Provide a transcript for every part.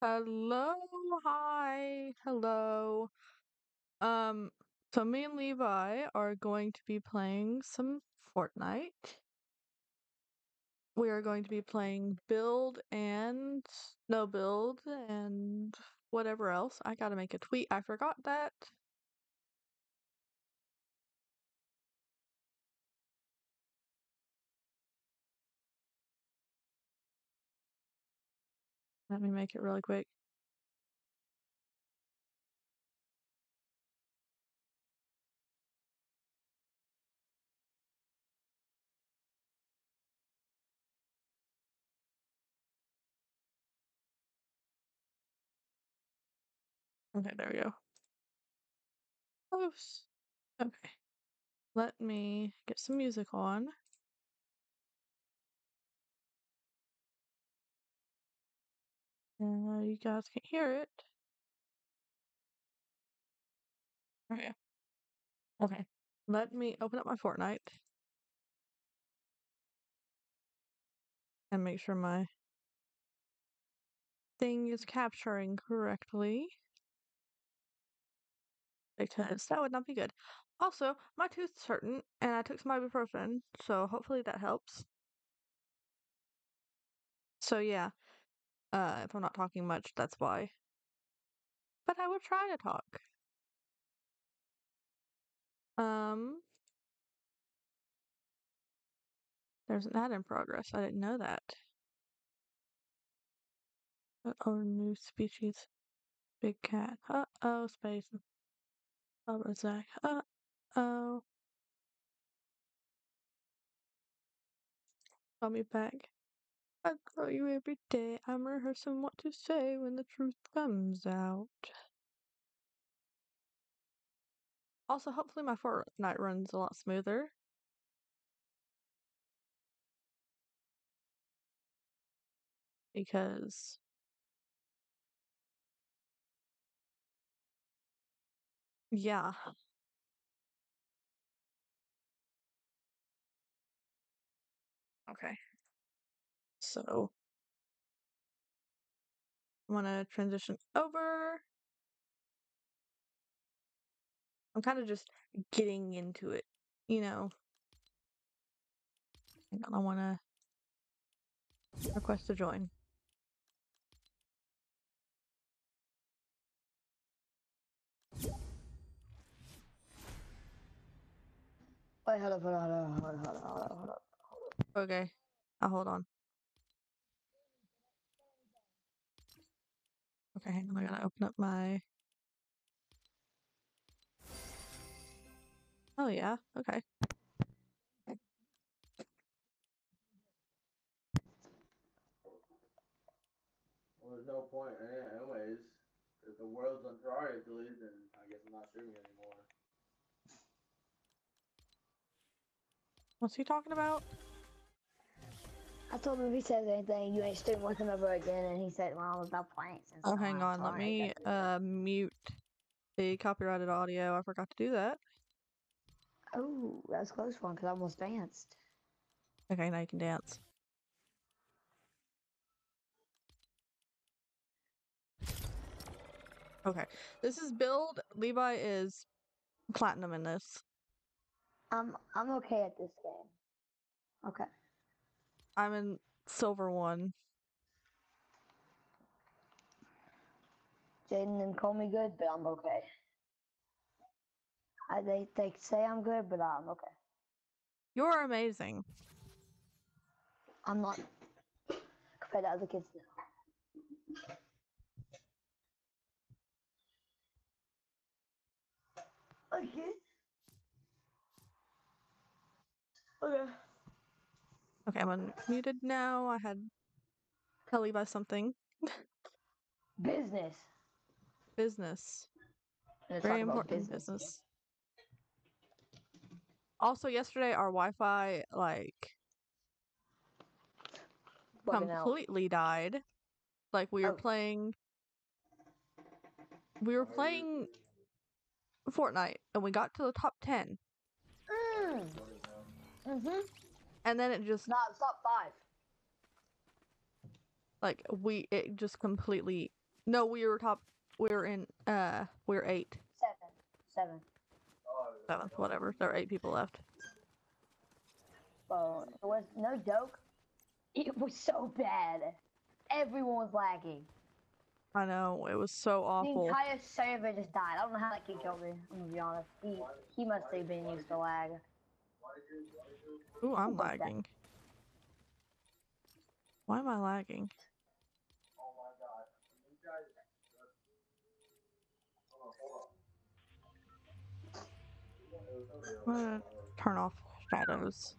Hello, hi, hello. Um, so me and Levi are going to be playing some Fortnite. We are going to be playing build and no build and whatever else. I gotta make a tweet. I forgot that. Let me make it really quick. Okay, there we go. Oops. Okay. Let me get some music on. Uh, you guys can hear it. Okay. Okay. Let me open up my Fortnite and make sure my thing is capturing correctly. Because that would not be good. Also, my tooth's hurting and I took some ibuprofen, so hopefully that helps. So yeah, uh, if I'm not talking much, that's why. But I will try to talk. Um, there's an ad in progress. I didn't know that. Uh oh, new species. Big cat. Uh oh, space. Oh, Zach. Uh oh. Call me back. I call you every day. I'm rehearsing what to say when the truth comes out. Also, hopefully my Fortnite runs a lot smoother. Because yeah. Okay. So I'm gonna transition over. I'm kind of just getting into it, you know. Hang on, I want to request to join. Wait, hold up, hold up, hold up, hold up, hold up, hold up, hold up. Okay, I'll hold on. Okay, oh hang on. I gotta open up my. Oh yeah. Okay. Well, there's no point in it anyways. If the world's on delete, then I guess I'm not streaming anymore. What's he talking about? I told him if he says anything, you ain't staying with him ever again, and he said, "Well, I'm about planks." And Oh, hang on. Let me uh mute the copyrighted audio. I forgot to do that. Oh, that was a close one because I almost danced. Okay, now you can dance. Okay, this is build. Levi is platinum in this. I'm I'm okay at this game. Okay. I'm in silver one. Jaden didn't call me good, but I'm okay. I, they they say I'm good, but I'm okay. You're amazing. I'm not compared to other kids now. Okay. Okay. Okay, I'm unmuted now. I had tell Levi something. Business. Business. Very important business. Also, yesterday our Wi-Fi like Bugging out. completely died. Like we were Oh. playing we were Why are you playing? Fortnite and we got to the top 10 Mm. Mhm. And then it just Nah, it's top five. like we it just completely No, we were top. We were in. Uh, we're eight, Seven. Seven. seventh, whatever. There are eight people left. Bro, it was no joke. It was so bad. Everyone was lagging. I know it was so awful. The entire server just died. I don't know how that kid killed me. I'm gonna be honest. He he must have been used to lag. Ooh, I'm was that? lagging. Why am I lagging? I'm gonna turn off shadows.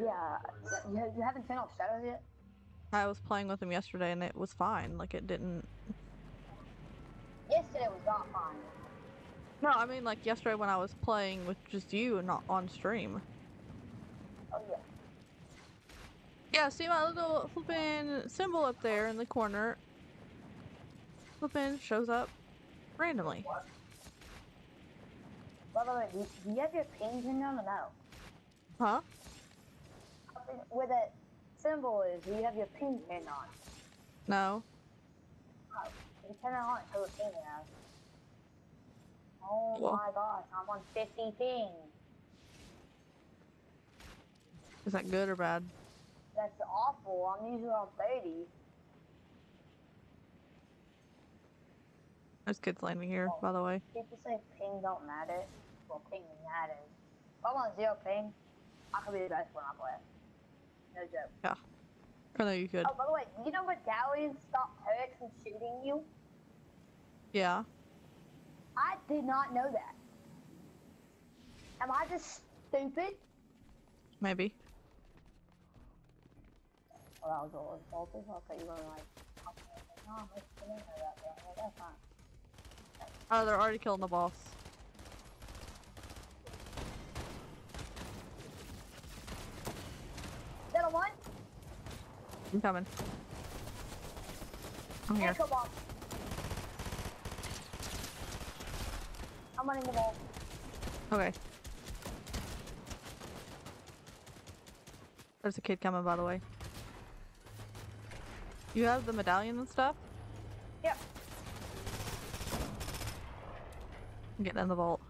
Yeah, you, you haven't turned off shadows yet. I was playing with him yesterday and it was fine. Like it didn't. Yesterday was not fine. No, I mean like yesterday when I was playing with just you and not on stream. Oh yeah. Yeah, see my little flippin' symbol up there in the corner. Flippin' shows up randomly. By the way, do, you have your pings in them or no? Huh? Where that symbol is, do you have your ping turned on? No. Oh, you turn it on so it's ping now. Oh Well- my gosh, I'm on 50 ping. Is that good or bad? That's awful. I'm usually on 30. There's kids landing here, oh. by the way. People say ping don't matter. Well, ping matters. If I'm on zero ping, I could be the best one I play. No joke. Yeah. I know you could. Oh, by the way, you know what? medallions stop turrets from shooting you? Yeah. I did not know that. Am I just stupid? Maybe. Well, that was a little insulting. Okay, you were like, okay, just gonna know that. Well, that's fine. Oh, they're already killing the boss. Is that a one? I'm coming. I'm here. I'm running the ball. Okay. There's a kid coming, by the way. You have the medallion and stuff? Yep. I'm getting in the vault.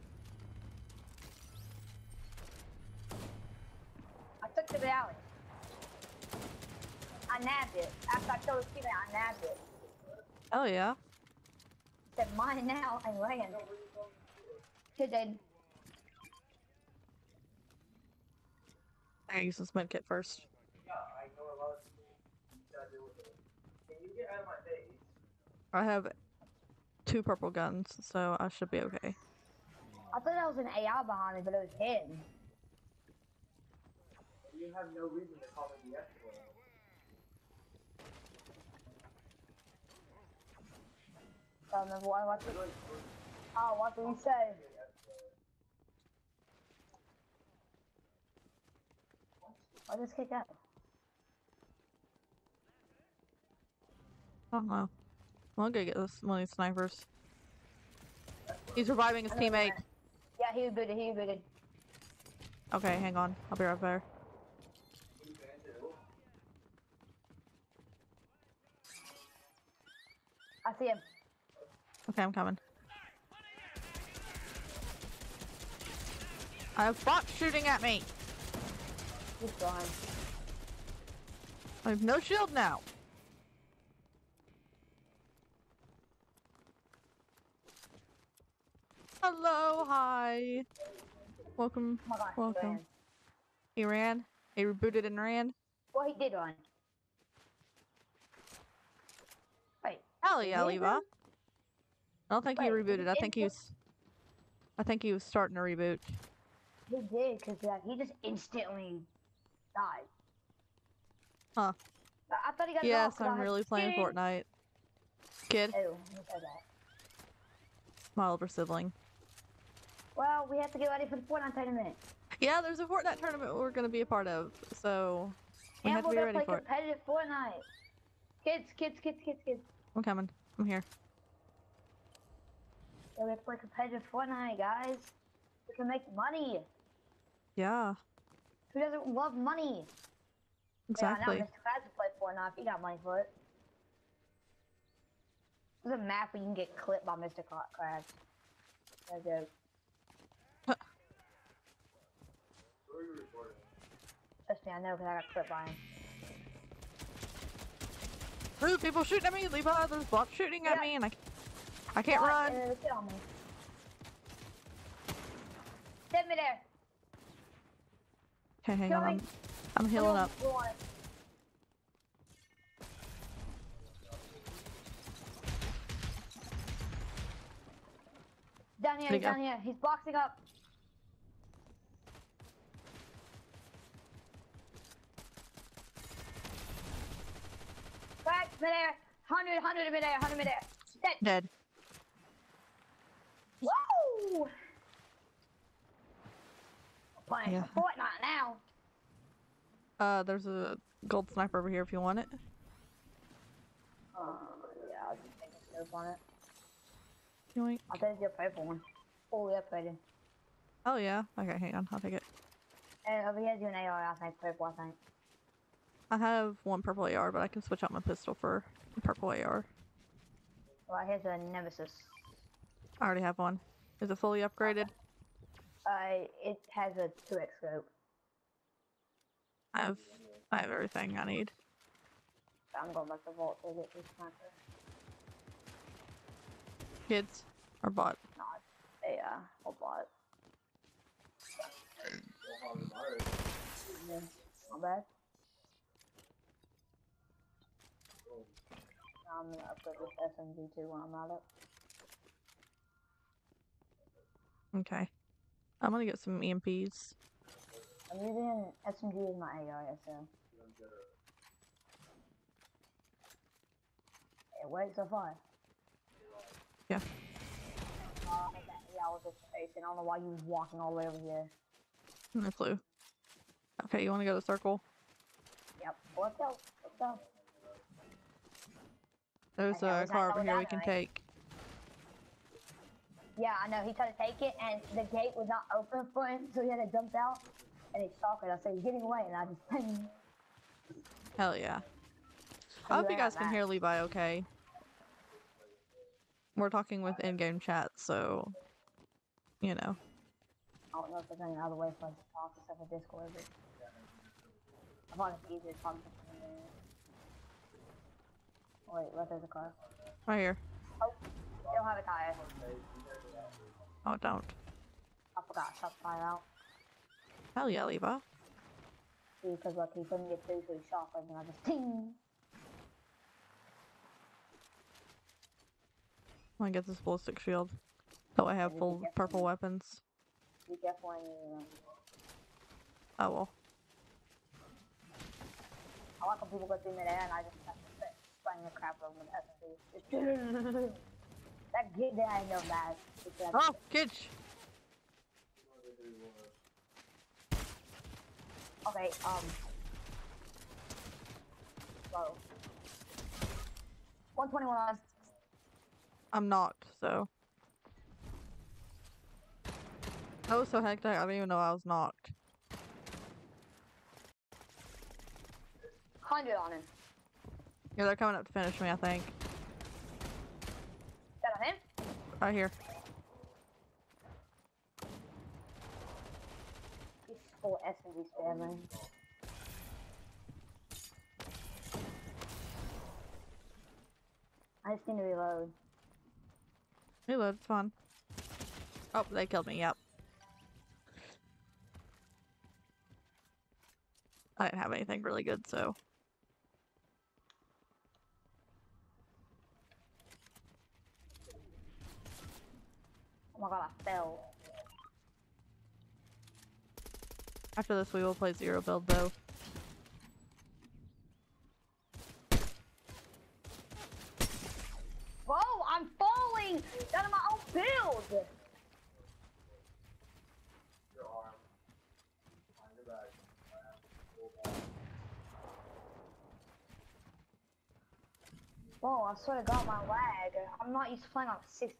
I took the medallion. I nabbed it. After I killed the teammate, I nabbed it. Oh yeah. Said mine now and ran. Cause they I gotta use this med kit first. I have two purple guns, so I should be okay. I thought that was an AI behind me, but it was him. You have no reason to call me the escort. I don't remember what, what did, Oh, what did he say? Why just kick out? Uh-huh. I don't. I'm gonna get this one of these snipers. He's reviving his teammate. Yeah, he rebooted, he rebooted. Okay, hang on. I'll be right there. I see him. Okay, I'm coming. I have bots shooting at me. He's gone. I have no shield now. Hello, hi. Welcome. Oh gosh, he Welcome. ran. He ran. He rebooted and ran. Well, he did run. Wait, Hell He yeah, Levi. I don't think he Wait, he rebooted. I think he was. I think he was starting to reboot. he did, because like, he just instantly died. Huh. I, I thought he got Yes, 'cause I'm really playing. Fortnite. Kid, oh, said my older sibling. Well, we have to get ready for the Fortnite tournament. Yeah, there's a Fortnite tournament we're gonna be a part of, so we and have to be ready we're be gonna ready play for competitive Fortnite. Kids, kids, kids, kids, kids. I'm coming. I'm here. Yeah, we have to play competitive Fortnite, guys. We can make money. Yeah, Who doesn't love money? exactly. Yeah, I know Mr. Krabs play Fortnite if he got money for it. There's a map where you can get clipped by Mr. Krabs. That's it. Who are you recording? Trust me, I know because I got clipped by him. Ooh, people shooting at me! Levi, there's bots shooting at Yeah. me and I, I can't What? run! Uh, get on me. Send me there. Okay, hang Kill on, me. I'm, I'm healing up. Down here, he's go? down here. He's boxing up. Back, midair. 100, 100 midair, 100 midair. Dead. Dead. Woo! Playing Yeah. Fortnite now. Uh, there's a gold sniper over here if you want it. Uh, yeah, I'll just take a scope on it. Yoink. I'll take your purple one. Fully upgraded. Oh yeah. Okay, hang on, I'll take it. And over here, do an AR, I think. Purple, I think. I have one purple AR, but I can switch out my pistol for a purple AR. Well, here's a Nemesis. I already have one. Is it fully upgraded? Uh, it has a 2x scope. I have, I have everything I need. I'm going back to vault to get this sniper. Kids or bot? No, it's a, uh, whole bot. Well, how is ours? Yeah, not bad. I'm gonna upgrade this SMG too when I'm at it. Okay. I'm gonna get some EMPs. I'm using SMG as my AR, so it works so far. Yeah. Uh, yeah, I was just facing. I don't know why you was walking all the way over here. No clue. Okay, you wanna go to the circle? Yep. Let's go. Let's go. There's Okay, a car over here we can take. Yeah, I know. He tried to take it, and the gate was not open for him, so he had to jump out. And he saw it. I said, "He's getting away," and I just. Hell yeah. I hope you guys can hear Levi okay. We're talking with in-game chat, so you know. I don't know if there's any other way for us to talk except for Discord, but I thought it's easier to talk to. Wait, what? There's a car. Right here. Oh, they don't have a tire. Oh, don't. I forgot to shut the tire out. Hell yeah, Levi. Because like he couldn't get through, he shot us, and I just ting. I'm gonna get this ballistic shield. So I have full purple weapons. Be careful when you. Um, Oh well. I like when people go through midair, and I just have to spray- spraying the crap out of them with that kid there, I know like- Oh, kids! Okay, um. Whoa. 121 on. I'm knocked, so. That was so hectic, I didn't even know I was knocked. 100 on him. Yeah, they're coming up to finish me, I think. Is that on him? Right here. He's full SMG spamming. I just need to reload. Reload, it's fun. Oh, they killed me, yep. I didn't have anything really good, so. Oh my god, I fell. After this, we will play zero build, though. Whoa, I'm falling down of my own build! Your arm. Behind your back. Whoa, I swear to god, my lag. I'm not used to playing on 60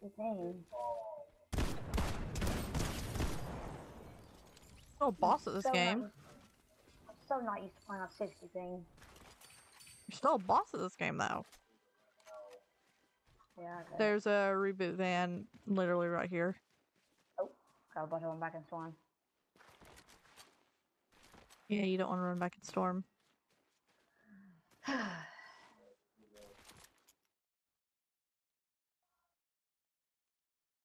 Oh, boss at this So game. Not, I'm so not used to playing on 60 thing. You're still a boss at this game, though. Yeah, okay. There's a reboot van literally right here. Oh, got a bunch of them back in Storm. Yeah, you don't want to run back in storm.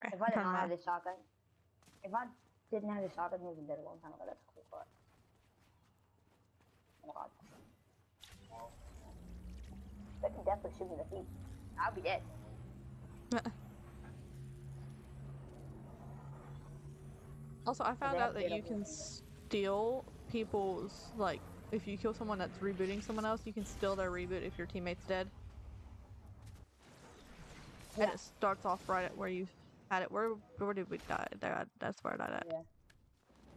If I did not have this shotgun, if I didn't have this shotgun, we would have did a long time ago. That's a cool. Oh my god. They can definitely shoot me in the feet. I'll be dead. Also, I found out that you can steal people's like if you kill someone that's rebooting someone else, you can steal their reboot if your teammate's dead. And it starts off right at where you had it. Where where did we die? There, that's where I died at. Yeah.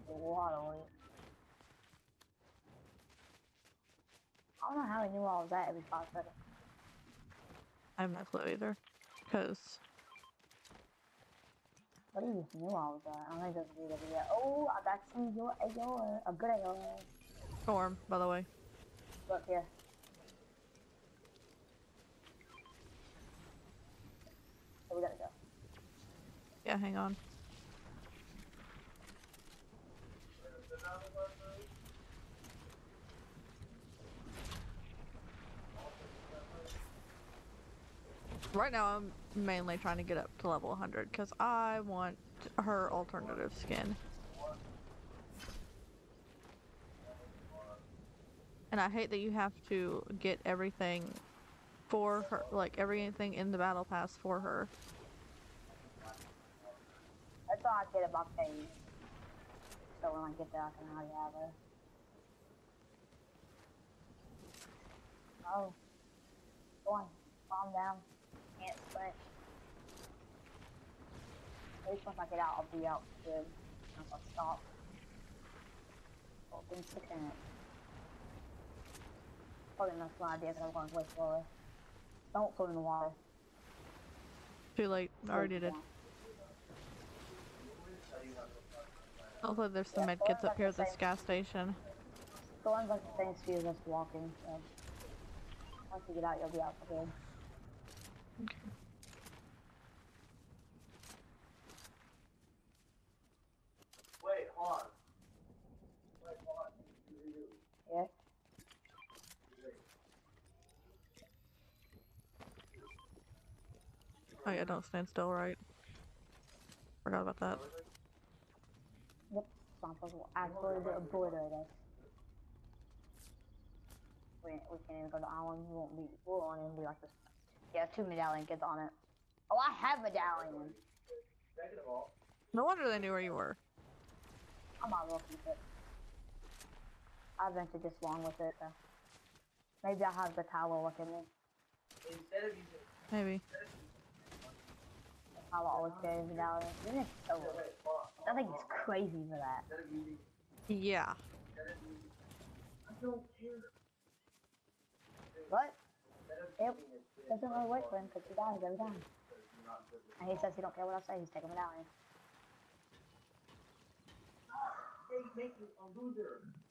A lot of weight. I don't know how I knew all of that every five seconds. I have no clue either. Because What do you knew all of that? I don't think that's good over. Oh, I got some your AR. A good AR. storm, by the way. Look here. So we gotta go. Yeah, hang on. Right now, I'm mainly trying to get up to level 100 because I want her alternative skin. And I hate that you have to get everything for her, like everything in the battle pass for her. That's all I get about Paige. So when I get there, I can already have her. Oh. Go on. Calm down. Can't sprint. At least once I get out, I'll be out good. Once I stop. Oh, been six in it. Probably not a smart idea because I'm going to way slower. Don't swim in the water. Too late. I already did. Also, there's some Yeah, med kits well, up here at this the gas station. The one's like the same speed as us walking, so once you get out, you'll be out for good. Wait, hold on. Yeah. Oh yeah, don't stand still, right? Forgot about that. Will actually obliterate us. We, we can't even go to island. We won't be. We won't even be like this. Yeah, two medallion kids on it. Oh, I have medallion. Second of all, No wonder they knew where you were. I might well keep it. I ventured this long with it. So. Maybe I'll have the tower look at me. instead of using Maybe. I will always carry medallion. Even if it's solo. I think it's crazy for that. Yeah. instead of using I don't care. But Instead of Yep. using it, doesn't really work for him because he dies every time. And he says he don't care what I say, he's taking make you.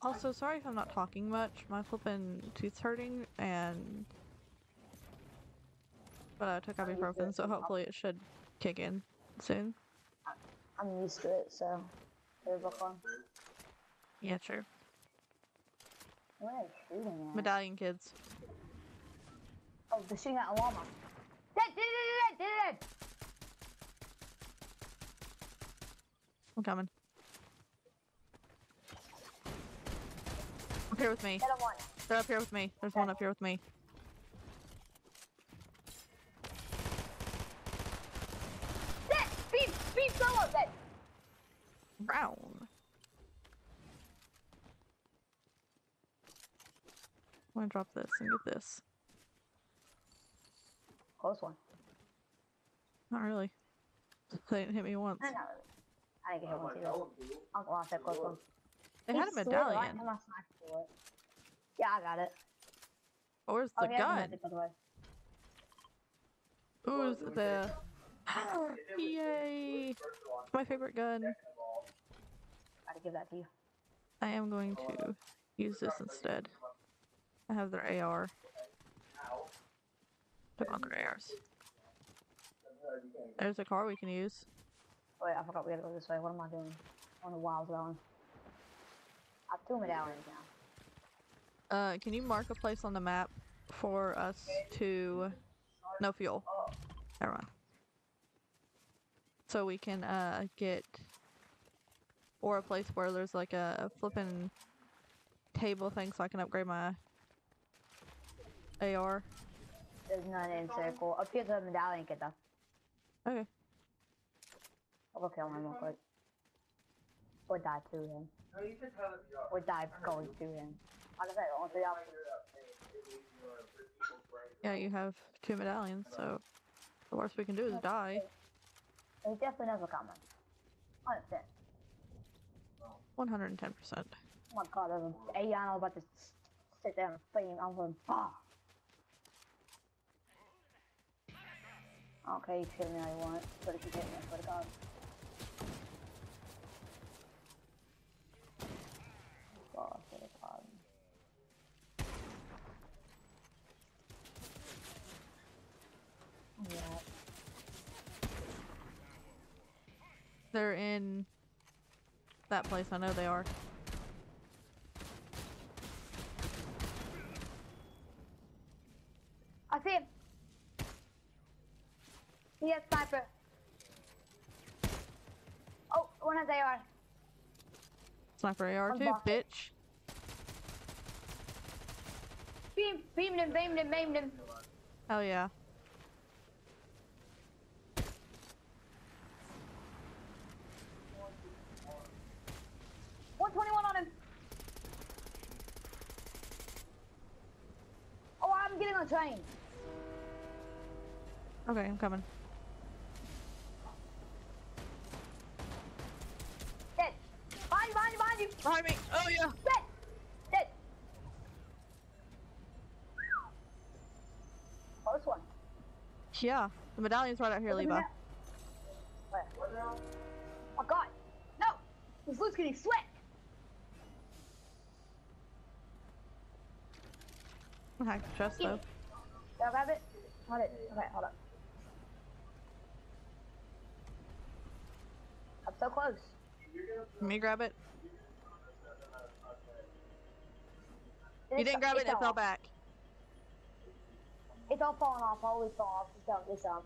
Also, sorry if I'm not talking much. My flippin' tooth's hurting, and but I took ibuprofen, so hopefully it should kick in soon. I'm used to it, so there's a fun. Yeah, true. Where are they shooting at? Medallion kids. Oh, they're shooting at a llama. Dead, dead, dead, dead, dead, dead. I'm coming. Up here with me. They're up here with me. There's one up here with me. Dead! Speed, speed solo, dead. Brown. I'm gonna drop this and get this. Close one. Not really. They didn't hit me once. I know. I didn't get hit once either. Uncle lost that close one. They He had a right medallion. into my sniper bullet. Yeah, I got it. Where's Oh, the he has gun? by the Yay! My favorite gun. Gotta give that to you. I am going to use this instead. I have their AR. Took on their ARs. There's a car we can use. Wait, I forgot we gotta go this way. What am I doing? On the wild going. I have two medallions now. Uh, can you mark a place on the map for us to... No fuel. Never mind. So we can, uh, get... Or a place where there's like a flipping table thing so I can upgrade my AR. There's none in circle. Up here's a medallion kit though. Okay. I'll go kill him real quick. Or die to him. Or die going to him. Like I said, only three options. Yeah, you have two medallions, so the worst we can do is die. He definitely knows coming. 100%. 110%. Oh my god, there's an AI about to sit there and flame. I'm going, ah. Okay, you kill me all you want, but if you hit me, I swear to god. God, I swear to god. Yeah. They're in that place. I know they are. I see him. He has sniper. Oh, one has AR. Sniper AR I'm too, blocking. bitch. Beam, beamed him, beamed him, beamed him. Hell yeah. One twenty-one on him. I'm getting on train. Okay, I'm coming. Dead. Behind you, behind you, behind you. Behind me! Oh yeah! Dead. Dead. Close one. Yeah, the medallion's right out here, Look at Levi. that. Where? Oh god. No. This loot's getting sweat. I the chest though. I grab it? Hold it. Okay, hold up. I'm so close. Let me grab it. You didn't grab it, it's it fell all- back. It's all falling off. Always fall off. It's um, it's um.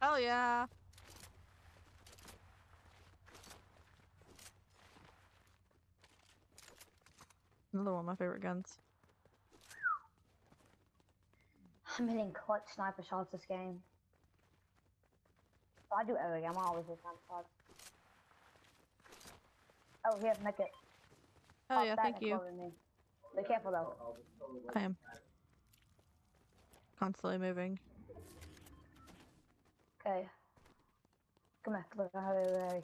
Hell yeah! Another one of my favorite guns. I'm hitting clutch sniper shots this game. I do every game. I'm always hit sniper shots. Oh, here, make it. Oh Pop yeah, thank you. Be careful though. I am. Constantly moving. Okay. Come here. Look, hurry, hurry, hurry.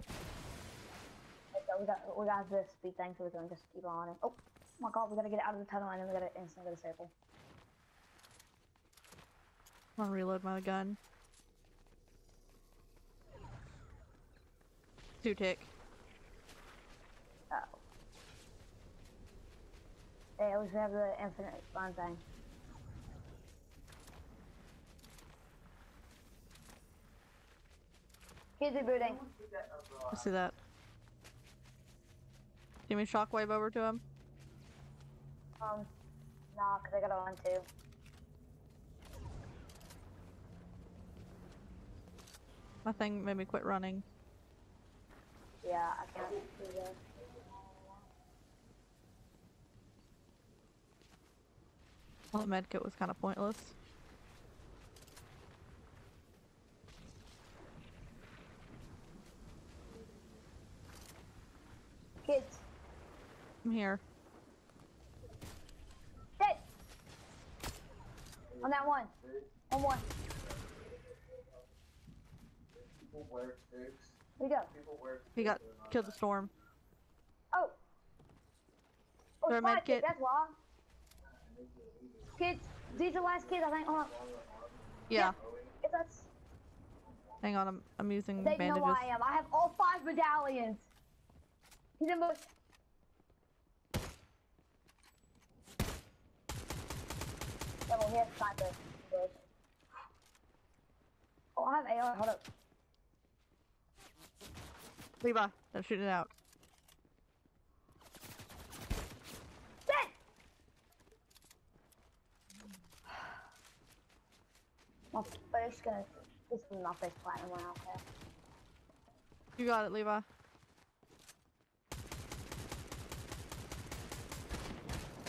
Okay, so we got we got this speed thing, so we can just keep on it. Oh Oh my god, we gotta get out of the tunnel and then we gotta instantly go to circle. I'm gonna reload my gun. Two tick. Oh. Hey, at least we have the infinite spawn thing. Here's rebooting. I see that. Give me shockwave over to him. Um, nah, cause I got a one too. My thing made me quit running. Yeah, I can't do this. Well, the medkit was kind of pointless. Kids, I'm here. On that one. On one more. People wear sticks. Here we go. He got killed the storm. Oh! Oh, spy med kid, kit? that's why. Kids, these are the last kids, I think. Hold on. Yeah. If that's. Hang on, I'm, I'm using They know bandages. who I am. I have all five medallions. He's in bush. Yeah, well, he has sniper. Bush. I have AR. Hold up. Levi, don't shoot it out. Dead! My face gonna. This is my face platinum one out there. You got it, Levi.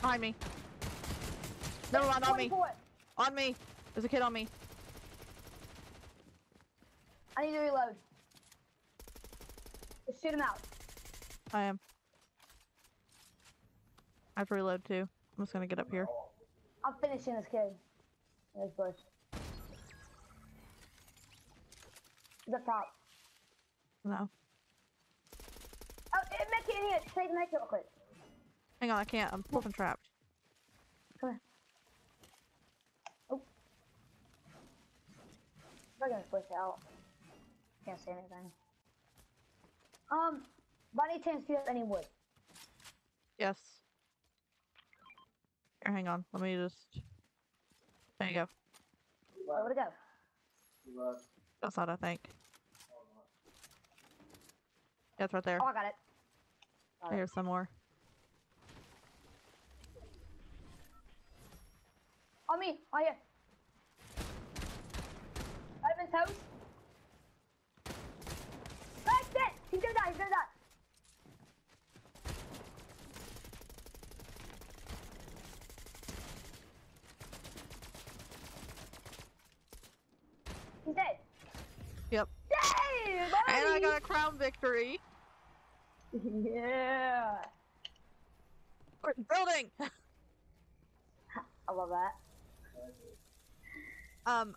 Behind me. Never mind, on me. On me. There's a kid on me. I need to reload. Just shoot him out. I am. I have to reload too. I'm just gonna get up here. I'm finishing this kid. In this bush. The top. No. Oh, it, make it in here. Take make it real quick. Hang on, I can't. I'm flipping trapped. Come here. Oh. Gonna switch out. Can't say anything. Um, by any chance, do you have any wood? Yes. Here, hang on. Let me just. There you go. Where would it go? Left. Outside, I think. Yeah, it's right there. Oh, I got it. Got it. Here's some more. On me. Oh, been toast. That's it. He's gonna die. He's gonna die. He's dead. Yep. Yay, And I got a crown victory. Yeah. We're building. I love that. Um,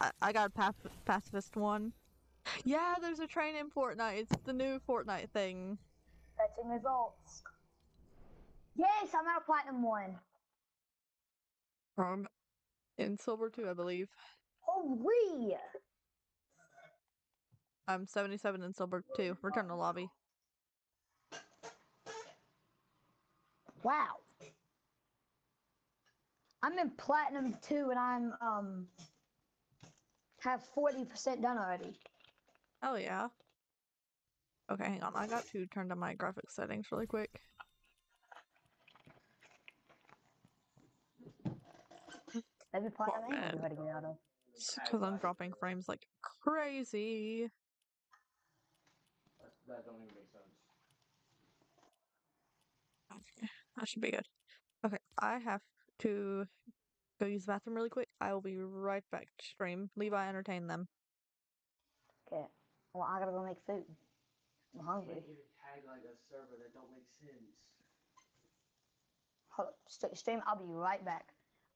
I, I got a pacifist one. Yeah, there's a train in Fortnite. It's the new Fortnite thing. Fetching results. Yes, I'm at a platinum one. Um, in silver too, I believe. Holy! I'm 77 in silver too. Return to lobby. Wow. I'm in platinum two, and I'm um have forty percent done already. Oh yeah. Okay, hang on. I got to turn on my graphics settings really quick. Maybe platinum Oh, man. to get out of. Because I'm dropping frames like crazy. That don't even make sense. Okay, that should be good. Okay, I have to go use the bathroom really quick. I will be right back to stream. Levi, entertain them. Okay. Well, I gotta go make food. I'm hungry. Can't even tag like a server that don't make sense. Hold up. St- stream. I'll be right back.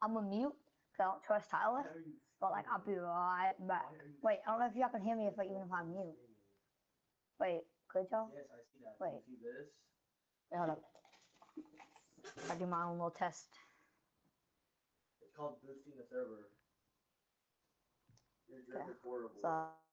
I'm gonna mute because I don't trust Tyler. Why are you But like, I'll be right back. Why are you Wait, I don't know if y'all can hear me if I, even if I'm mute. Wait, could y'all? Yes, I see that. Wait. You see this? Wait, hold up. I do my own little test. It's called boosting the server. You're, Okay. recordable. So.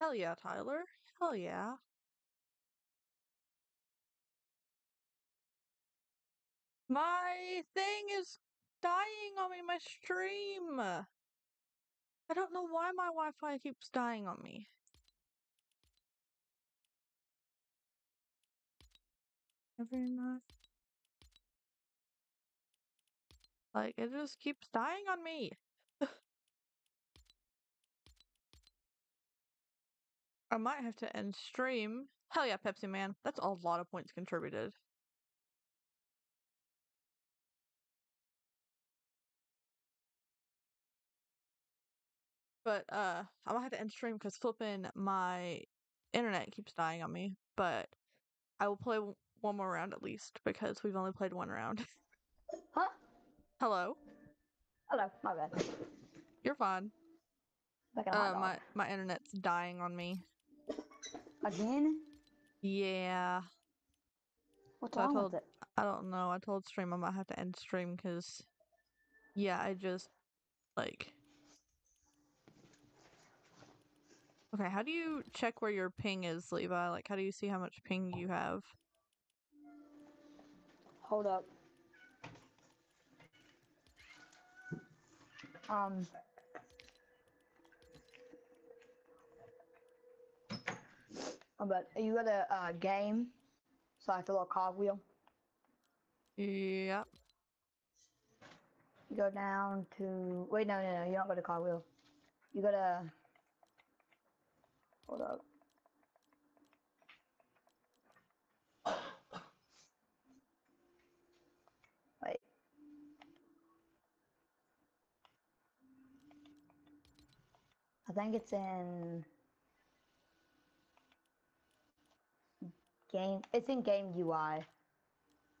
Hell yeah, Tyler. Hell yeah. My thing is dying on me, my stream. I don't know why my Wi-Fi keeps dying on me. Every night. Like, it just keeps dying on me. I might have to end stream. Hell yeah, Pepsi Man. That's a lot of points contributed. But uh I might have to end stream because flipping my internet keeps dying on me. But I will play w- one more round at least because we've only played one round. Huh? Hello, Hello, my bad. you're fine. Like a hot Uh, my my internet's dying on me. Again? Yeah, What's So I told- with it? I don't know. I told stream I might have to end stream because, yeah, I just like. Okay, how do you check where your ping is, Levi? Like, how do you see how much ping you have? Hold up. Um. But you got a uh, game, so like a little cogwheel. Yep. You go down to wait, no, no, no, you don't go to cogwheel. You go to hold up. Wait. I think it's in game. It's in game UI.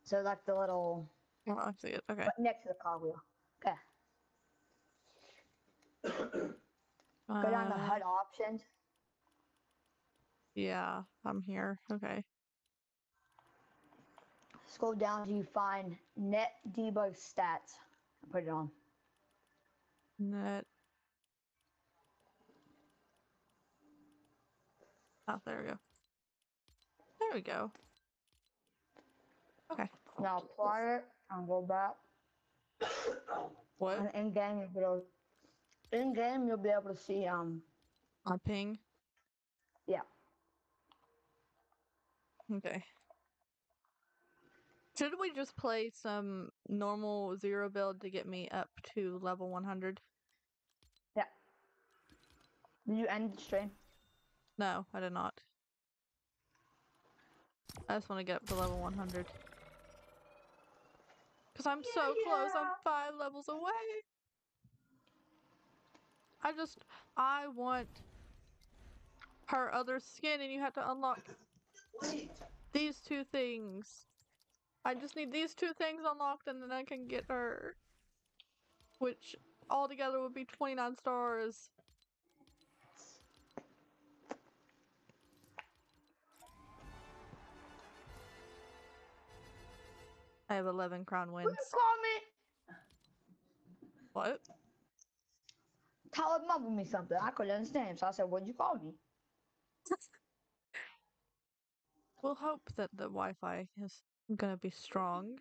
So like the little Oh, I see it. Okay. next to the car wheel. Okay. Go down to Uh, HUD options. Yeah, I'm here. Okay. Scroll down till you find net debug stats and put it on. Net. Oh, there we go. There we go. Okay. Now apply it and go back. What? And in game you'll be able in game you'll be able to see um My ping? yeah. Okay. Should we just play some normal zero build to get me up to level 100? Yeah. Did you end the stream? No, I did not. I just want to get up to level 100. Because I'm so close, I'm five levels away. I just, I want her other skin, and you have to unlock these two things. I just need these two things unlocked, and then I can get her. Which altogether would be 29 stars. I have 11 crown wins. What you call me? What? Tyler mumbled me something. I couldn't understand him, so I said, What'd you call me? We'll hope that the Wi-Fi is gonna be strong.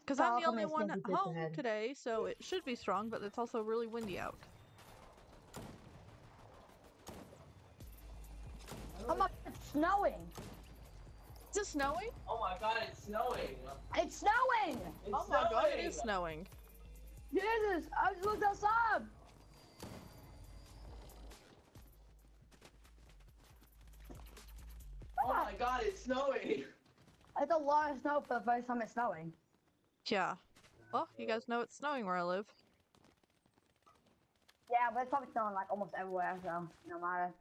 Because I'm the only one at home ahead. today, so it should be strong, but it's also really windy out. Oh my it's snowing! Is it snowing? Oh my god, it's snowing. It's snowing! It's oh my god, it is snowing. Jesus! I just looked outside! Oh my god, it's snowing. It's a lot of snow for the first time it's snowing. Yeah. Well, you guys know it's snowing where I live. Yeah, but it's probably snowing like almost everywhere, so no matter.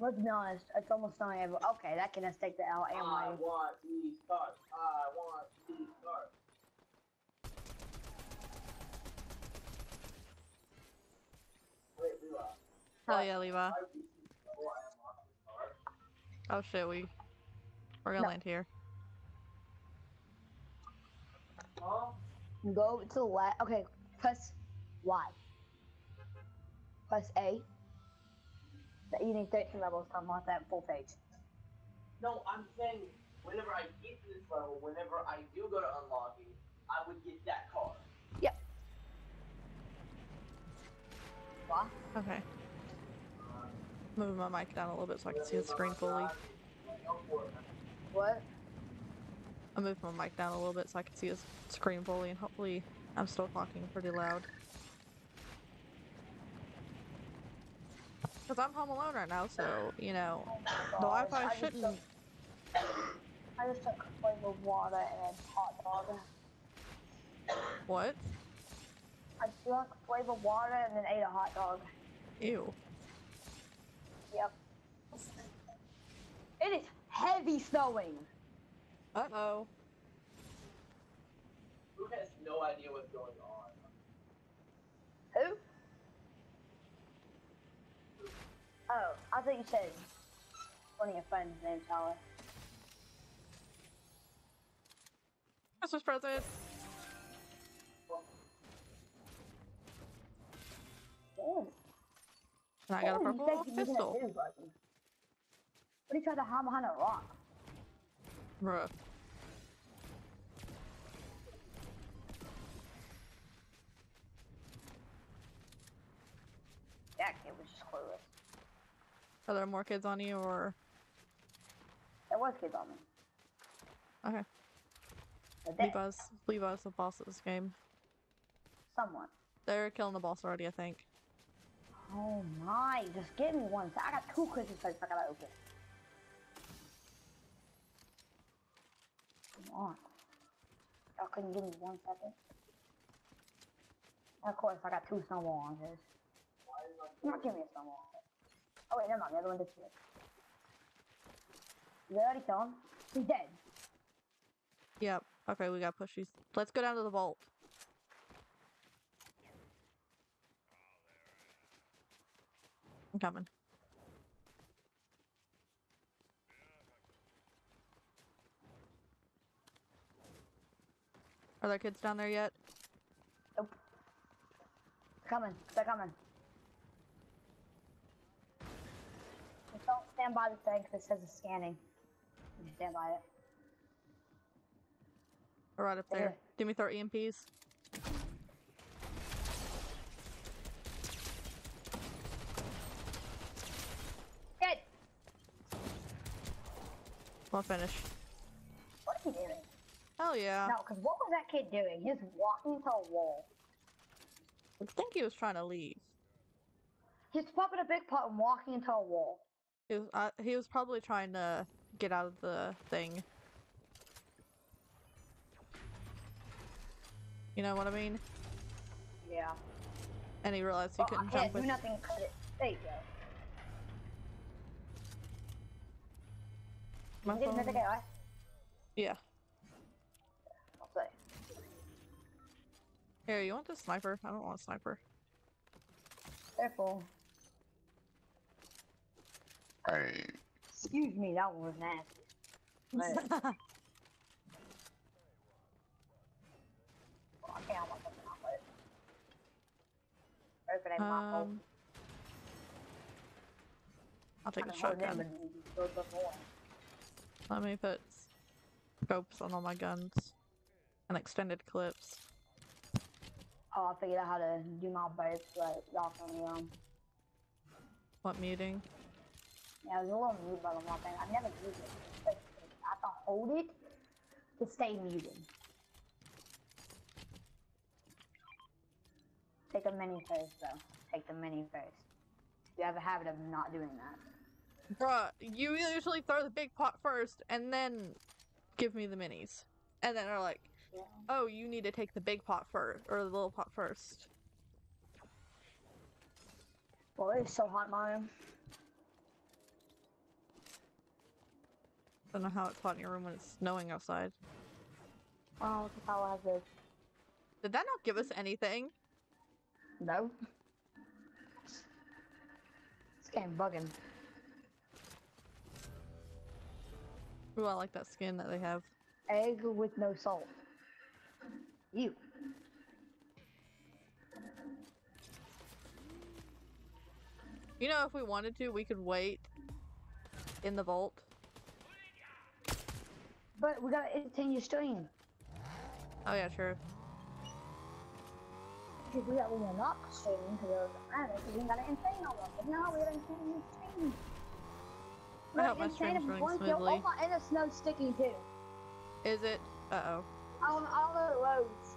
Let's be honest, it's almost snowing everywhere. Okay, that can just take the L and I wave. want these cars. I want these cars. Wait, Levi. Uh, Hell yeah, Levi. Why do you think so I unlocked this car? Oh shit, we we're gonna No. land here. Huh? Go to the left. Okay, press Y. Press A. That you need 13 levels to unlock that full page. No, I'm saying whenever I get to this level, whenever I do go to unlocking, I would get that car. What? Okay. Moving my mic down a little bit so I can see the screen fully. Go for it. What? I moved my mic down a little bit so I can see the screen fully, and hopefully I'm still talking pretty loud. Because I'm home alone right now, so, you know, Oh the Wi-Fi shouldn't... took- I just took a plate of water and a hot dog. What? I drank a plate of water and then ate a hot dog. Ew. Yep. It is heavy snowing. Uh-oh. Who has no idea what's going on? Who? Oh, I thought you said one of your friends named Tyler. Christmas present! Oh, And I got a what purple pistol. What are you trying to hide behind a rock? Bruh. That kid was just clueless. Are there more kids on you, or... There was kids on me. Okay. Leave us, leave Levi's the boss of this game. Someone. They're killing the boss already, I think. Oh my, just give me one. I got two Christmas presents I gotta open. Come on. Y'all couldn't give me one second? Of course, I got two snowball launchers. You're not giving me a snowball. Oh wait, never mind, the other one disappeared. Did they already kill him? He's dead. Yep. Okay, we got pushies. Let's go down to the vault. I'm coming. Are there kids down there yet? Nope. Coming. They're coming. Don't stand by the thing 'cause it says it's scanning. Just stand by it. They're right up there. Give me 30 EMPs. Dead! I'll finish. What is he doing? Hell yeah. No, because what was that kid doing? He was walking into a wall. I think he was trying to leave. He's popping a big pot and walking into a wall. He was, uh, he was probably trying to get out of the thing. You know what I mean? Yeah. And he realized he Well, couldn't I jump do with. nothing because it. There you go. My You didn't miss a guy. Yeah. I'll say. Here, you want the sniper? I don't want a sniper. Careful. Hey, Excuse me, that one was nasty. But- Well, I want something off it. Or if it ain't my fault. um, I'll take a Kinda holding it, shotgun. but you still put more. Let me put scopes on all my guns and extended clips. Oh, I figured out how to do my burps, but y'all told me um. What muting? Yeah, there's a little mute button on my thing. I never used it. But I have to hold it to stay muted. Take a mini first, though. Take the mini first. You have a habit of not doing that. Bruh, you usually throw the big pot first and then give me the minis. And then are like, Yeah. oh, you need to take the big pot first, or the little pot first. Boy, it's so hot, Mario. Don't know how it's hot in your room when it's snowing outside. Oh, the power has this. Did that not give us anything? No. This game bugging. Ooh, I like that skin that they have. Egg with no salt. You. You know, if we wanted to, we could wait in the vault. But we gotta entertain your stream. Oh yeah, sure. Because we got we are not streaming because it doesn't matter because we gotta entertain all of us. But no, we gotta entertain your stream. I hope my stream's running one kill. smoothly. Oh my, and it's no sticking too. Is it? Uh oh. On all the roads.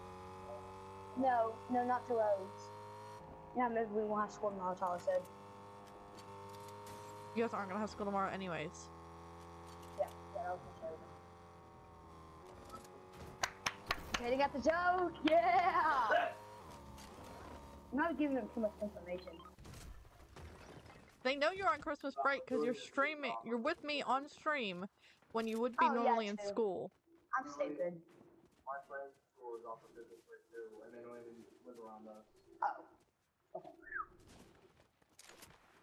No, no, not to roads. Yeah, maybe we won't have school tomorrow, Charlie said. You guys aren't gonna have school tomorrow, anyways. Yeah, yeah, that was my joke. Okay, they got the joke! Yeah! I'm not giving them too much information. They know you're on Christmas break because you're streaming. You're with me on stream when you would be Oh, yeah, normally in school. I'm stupid. My friend's school is off of business break too, and they don't even live around us. Oh.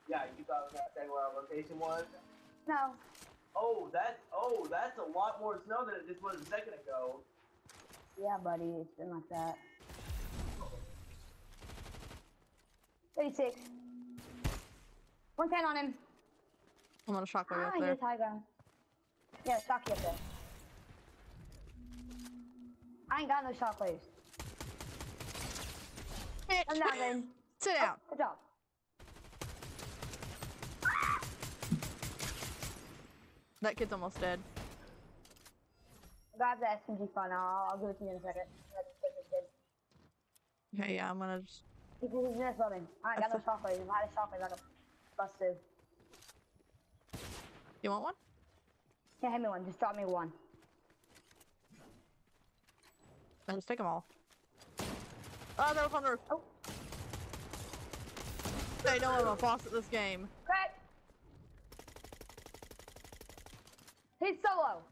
Yeah, you thought I was gonna say where our location was? No. Oh, that's oh, that's a lot more snow than it just was a second ago. Yeah, buddy, it's been like that. 36. 110 on him. I'm on a shockwave Ah, up there. a tiger. Yeah, shock you up there. I ain't got no shockwaves. I'm Bitch! not then. Sit Oh, down. good job. That kid's almost dead. Grab the SMG fun. I'll, I'll give it to you in a second. Let me take this kid. Okay, yeah, I'm gonna just. He's in this building. I ain't got no. If I had a shockwave, I could bust through. You want one? Yeah, hit me one. Just drop me one. Then just take them all. Oh, they're up on the roof. Oh. They know I'm a boss at this game. Crack! He's solo!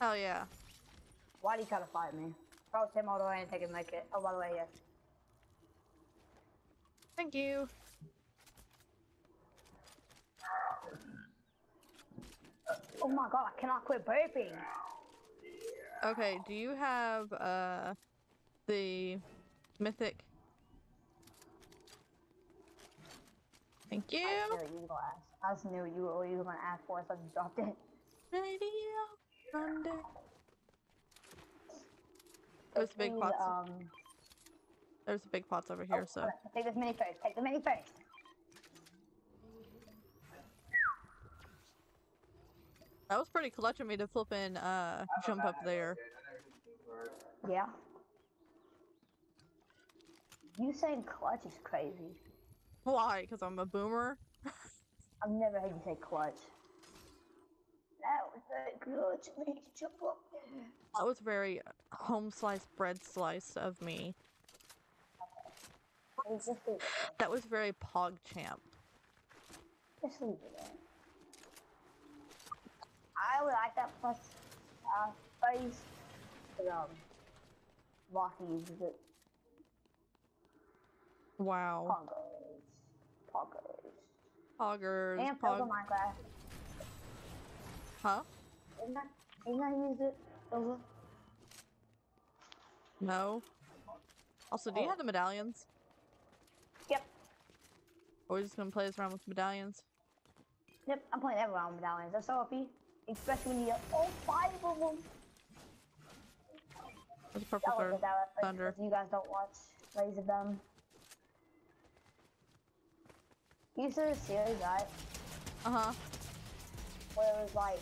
Hell yeah. Why'd he try to fight me? Probably him all the way and take him make it. Oh, by the way, yes. Thank you. Oh my god, can I cannot quit burping. Okay, do you have uh the mythic? Thank you. I you. knew you were gonna ask. I just knew you were, you were gonna ask for it, so I just dropped it. Radio Thunder. There's big pots. Um, There's big pots over here, so Take this mini first. Take the mini first. that was pretty clutch of me to flip and uh jump up there. Yeah. You saying clutch is crazy. Why? Because I'm a boomer. I've never heard you say clutch. That was very clutch. We need to jump up there. That was very home sliced bread slice of me. Hey, Just leave it there. That was very pog champ. Just leave it there. I would like that plus uh, phrase. But, um, Rocky uses it. Wow. Poggers. Poggers. Poggers. And Pog. Minecraft. Huh? Isn't that, isn't that used it? Over? No. Also, do you Oh. have the medallions? Yep. Or are we just gonna play this around with medallions? Yep, I'm playing everyone with medallions. That's so OP. Especially when you get all five of them. There's a purple That was a Thunder. You guys don't watch plays of them. You to this series, right? Uh huh. Where it was like,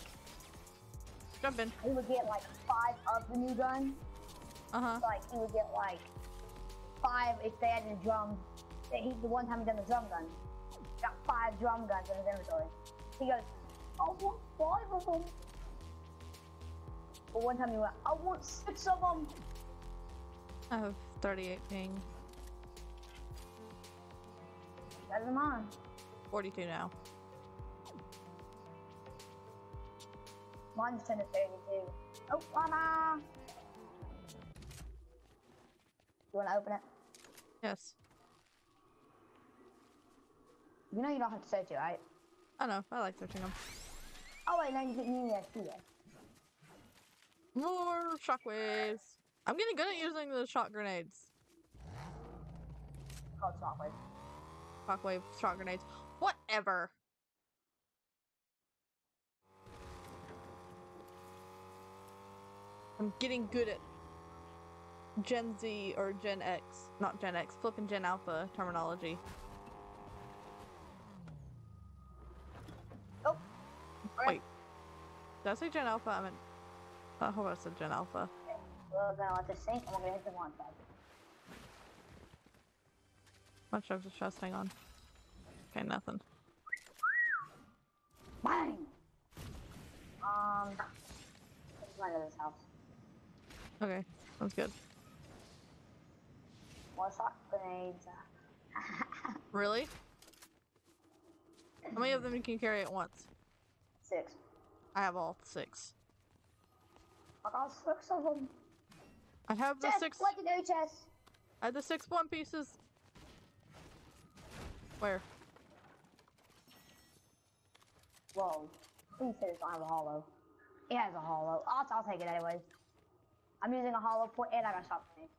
Jump in. he would get like five of the new gun. Uh huh. Like, he would get like five if they had the drum. He, the one time he done the drum gun, got five drum guns in his inventory. He goes, I want five of them. But one time he went, I want six of them. I have 38 ping. Than mine. 42 now. Mine's 10 to 32. Oh, mama! You wanna open it? Yes. You know you don't have to search it, right? I know. I like searching them. Oh wait, no, you need XP there. More shockwaves. I'm getting good at using the shot grenades. Called Shockwave. shockwave shot grenades. Whatever. I'm getting good at Gen Z or Gen X, not Gen X, flipping Gen Alpha terminology. Oh. Wait. Did I say Gen Alpha? I meant. I hope I said Gen Alpha. We're gonna let this sink and we're gonna hit the launch pad. What shows the chest? Hang on. Okay, nothing. Bang! Um, let's run to this house. Okay, sounds good. More shot grenades. Really? How many of them you can carry at once? Six. I have all six. I got six of them. I have the six. Chest, six. legendary chest. I have the six one pieces. Where? Whoa. Please say this don't have a hollow. It has a hollow. I'll, I'll take it anyways. I'm using a hollow point and I got shot grenades.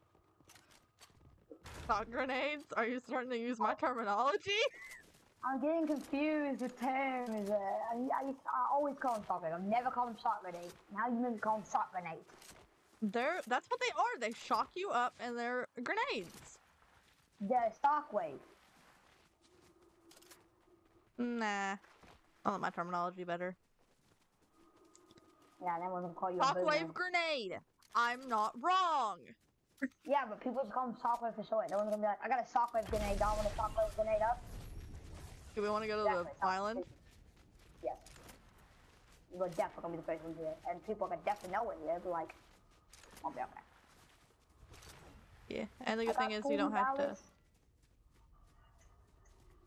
Shot grenades? Are you starting to use my terminology? I'm getting confused with terms. Uh, I, I, I always call them shot grenades. I've never called them shot grenades. Now you make me call them shot grenades. They're that's what they are. They shock you up and they're grenades. They're stockwave. Nah. I like my terminology better. Yeah, we're gonna call you a. Shockwave grenade. I'm not wrong. Yeah, but people just call them shockwave for short. No one's gonna be like, I got a shockwave grenade. Y'all want a shockwave grenade up? Do we want to go to the island? Yes. You're definitely gonna be the first one here, and people are gonna definitely know it. They'll be like, I'll be okay. Yeah. And the good thing is you don't 40 have to.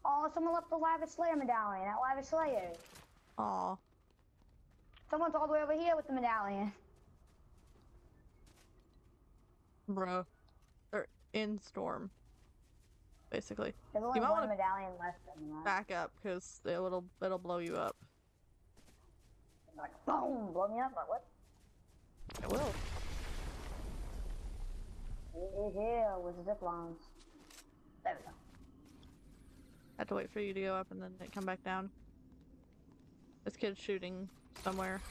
Oh, someone left the Lavish Lair medallion at Lavish Lair. Aw. Someone's all the way over here with the medallion. Bro. They're in storm. Basically. There's only might one medallion left. Back up because it'll it'll blow you up. Like, boom, blow me up. Like, what? It will. Yeah, yeah, with the zip lines. There we go. Had to wait for you to go up and then it come back down. This kid's shooting somewhere.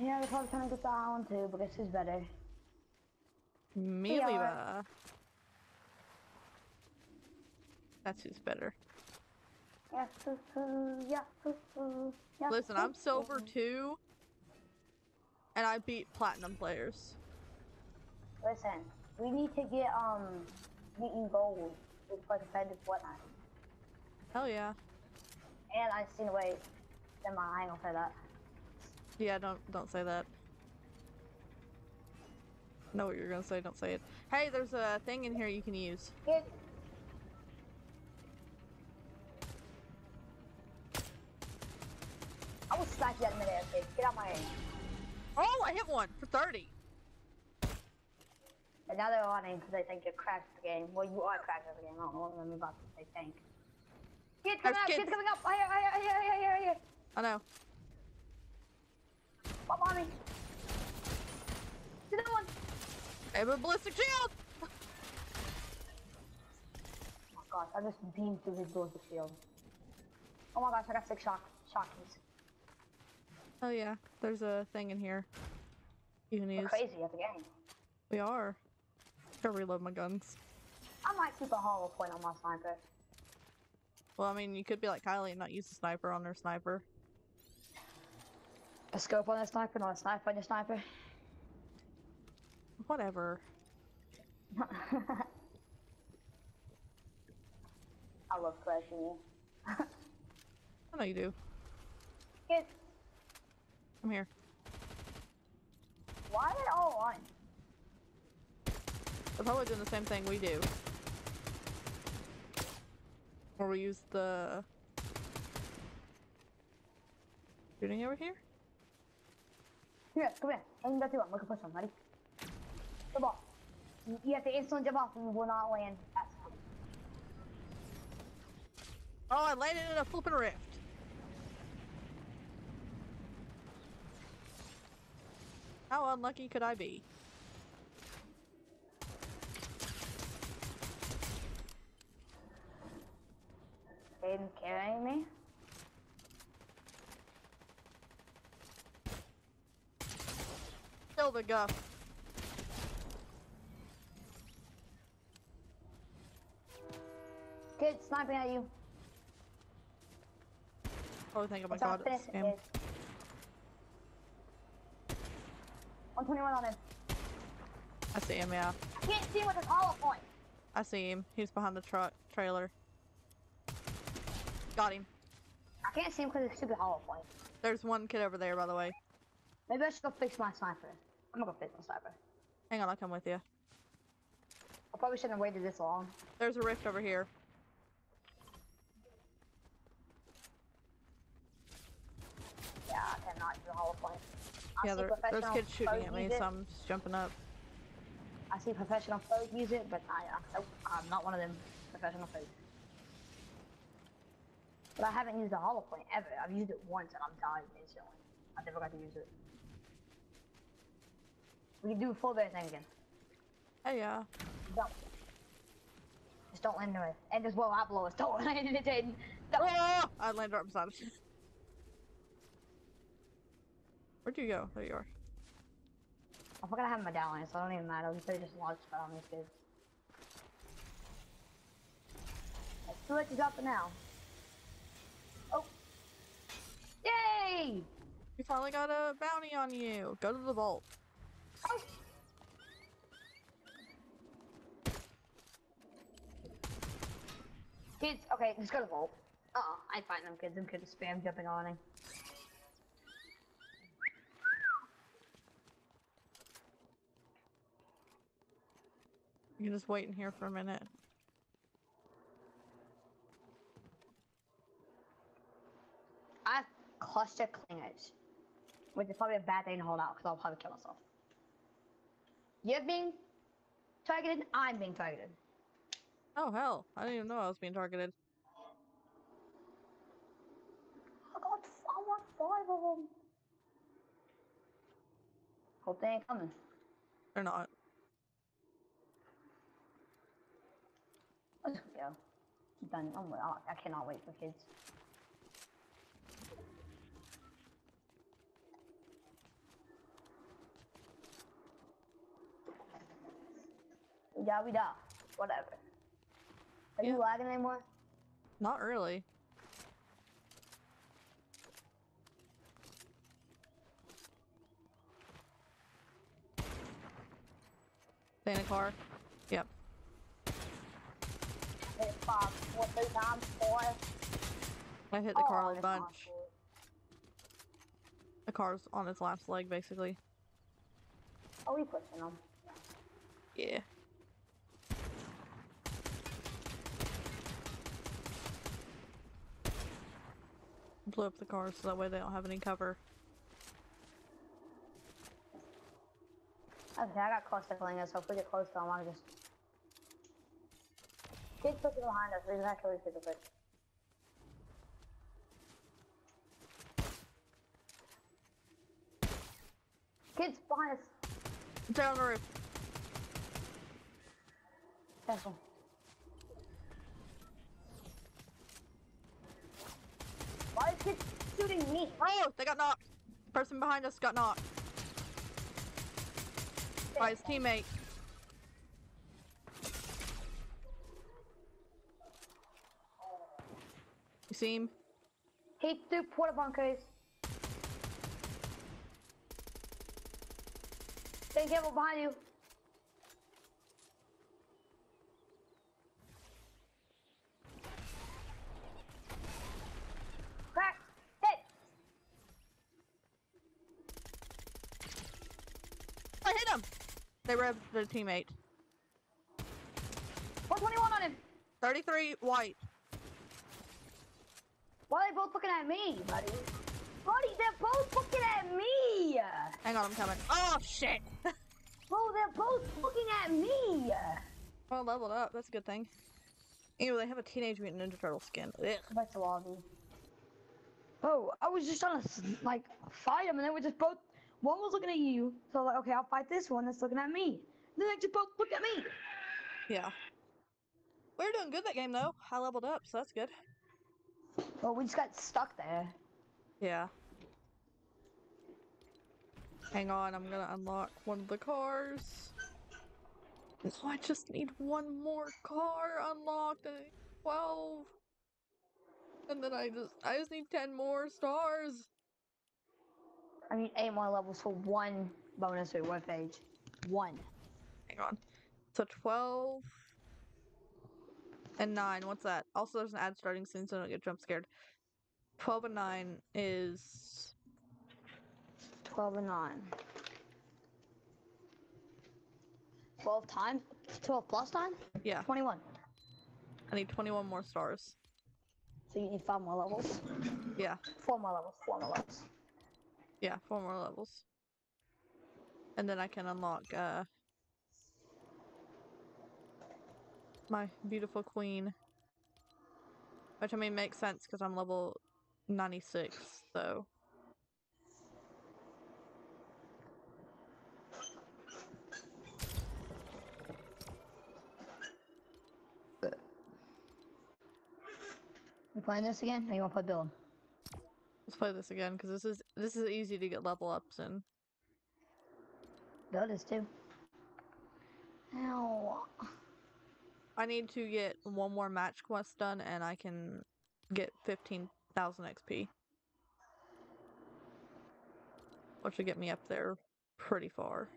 Yeah, they're probably trying to get the island too, but this is better. Me are. Levi. That's who's better. Yeah, hoo, hoo, yeah, hoo, hoo, yeah, Listen, I'm silver too. And I beat platinum players. Listen, we need to get um beaten gold with like competitive Fortnite. Hell yeah. And I seen a way. Never mind, I ain't gonna say that. Yeah, don't don't say that. Know what you're gonna say, don't say it. Hey, there's a thing in here you can use. I will smack you in midair, kid. Get out my way. Oh, I hit one for 30. And now they're running because they think you're cracked the game. Well, you are cracked the game. I don't know what I'm about to say. Think. Kids coming There's up! kids. Kids coming up! Here, here, here, here, here, here! I know. Up on me! To the one! I have a ballistic shield! Oh my gosh, I just beamed through his door with shield. Oh my gosh, I got six shock shockies. Oh yeah, there's a thing in here. You can We're use. crazy at the game. We are. Gotta reload my guns. I might keep a hollow point on my sniper. Well, I mean, you could be like Kylie and not use a sniper on their sniper. A scope on a sniper, not a sniper on your sniper. Whatever. I love crashing you. I know you do. Kids, I'm here. why are they all on? They're probably doing the same thing we do. Or we use the shooting over here. Here, come here. Aim that through. I'm looking for somebody. Jump off. You- have to instantly jump off and you will not land. Oh, I landed in a flipping rift. How unlucky could I be? Aiden carrying me. Kill the guff. Kid sniping at you. Oh, thank oh my god, it's him. 121 on him. I see him, yeah. I can't see him with his hollow point. I see him. He's behind the truck trailer. Got him. I can't see him because it's stupid hollow point. There's one kid over there, by the way. Maybe I should go fix my sniper. I'm gonna go fix my sniper. Hang on, I'll come with you. I probably shouldn't have waited this long. There's a rift over here. Yeah, I cannot use the hollow point. I yeah, there, there's kids shooting at me, so I'm just jumping up. I see professional pros use it, but I, I, I'm not one of them professional pros. But I haven't used the hollow point ever. I've used it once and I'm dying instantly. I never got to use it. We can do a full bear thing again. Hey, yeah. Don't. Just don't land into it. And just blow out below us. Don't land into it, Jaden. Oh! I landed right beside him. Where'd you go? There you are. I forgot I have my medallion, so it don't even matter. We could just launch that on these kids. Let's do it. You got the now. Oh. Yay! We finally got a bounty on you. Go to the vault. Oh. Kids, okay, let's go to the vault. Uh uh I find them kids. Them kids spam jumping on me. You can just wait in here for a minute. I have cluster clingers, which is probably a bad thing to hold out because I'll probably kill myself. You're being targeted. I'm being targeted. Oh, hell. I didn't even know I was being targeted. I got. I want five of them. Hope they ain't coming. They're not. I'm done. I'm, I cannot wait for kids. Yeah, we da. Whatever. Are Yeah. you lagging anymore? Not really. Stay in a car. Yep. Hit five, four, three times, four. I hit the car Oh, a bunch. The car's on its last leg, basically. Oh, we pushing them. Yeah. Blew up the car so that way they don't have any cover. Okay, I got close to killing us, so if we get close to them, I'll just. Kids pushing behind us, we're exactly super quick. Kids behind us. On the roof. Careful. Why is kids shooting me? Oh, they got knocked. Person behind us got knocked by his teammate. See him? He threw porta bunkers. Stay careful behind you. Crack! Hit! I hit him. They revved their teammate. 121 on him! 33 white. Why are they both looking at me, buddy? Buddy, they're both looking at me! Hang on, I'm coming. Oh shit. Bro, they're both looking at me! well, leveled up. That's a good thing. Anyway, they have a Teenage Mutant Ninja Turtle skin. Ugh. Back to lobby. Oh, I was just trying to like fight them, and they were just both. One was looking at you, so like, okay, I'll fight this one that's looking at me. Then they just both look at me. Yeah. We are doing good that game though. I leveled up, so that's good. Well, we just got stuck there. Yeah. Hang on, I'm gonna unlock one of the cars. Oh, I just need one more car unlocked. I need 12. And then I just I just need 10 more stars. I need eight more levels for one bonus or one page. One. Hang on. So 12 and 9. What's that? Also, there's an ad starting soon, so don't get jump scared. 12 and 9 is 12 and 9. 12 times? 12 plus time? yeah. 21. I need 21 more stars. So you need five more levels. Yeah. Four more levels. Four more levels. Yeah, four more levels. And then I can unlock uh my beautiful queen. Which I mean makes sense because I'm level 96, so You playing this again? Or you want to play build? let's play this again because this is this is easy to get level ups in. Build is too. Ow. I need to get one more match quest done and I can get 15,000 XP. Which will get me up there pretty far.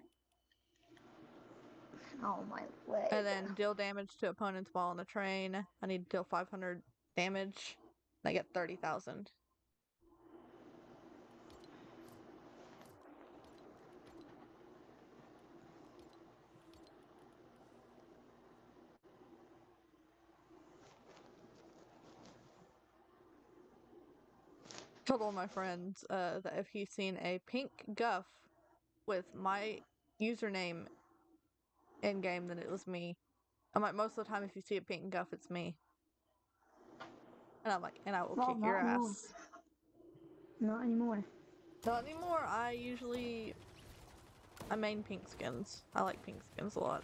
Oh, my leg. And then deal damage to opponents while on the train. I need to deal 500 damage. And I get 30,000. Told all my friends uh, that if he's seen a pink guff with my username in game, then it was me. I'm like, most of the time, if you see a pink guff, it's me. And I'm like, and I will Well, kick your anymore. ass. Not anymore. Not anymore. I usually I main pink skins. I like pink skins a lot.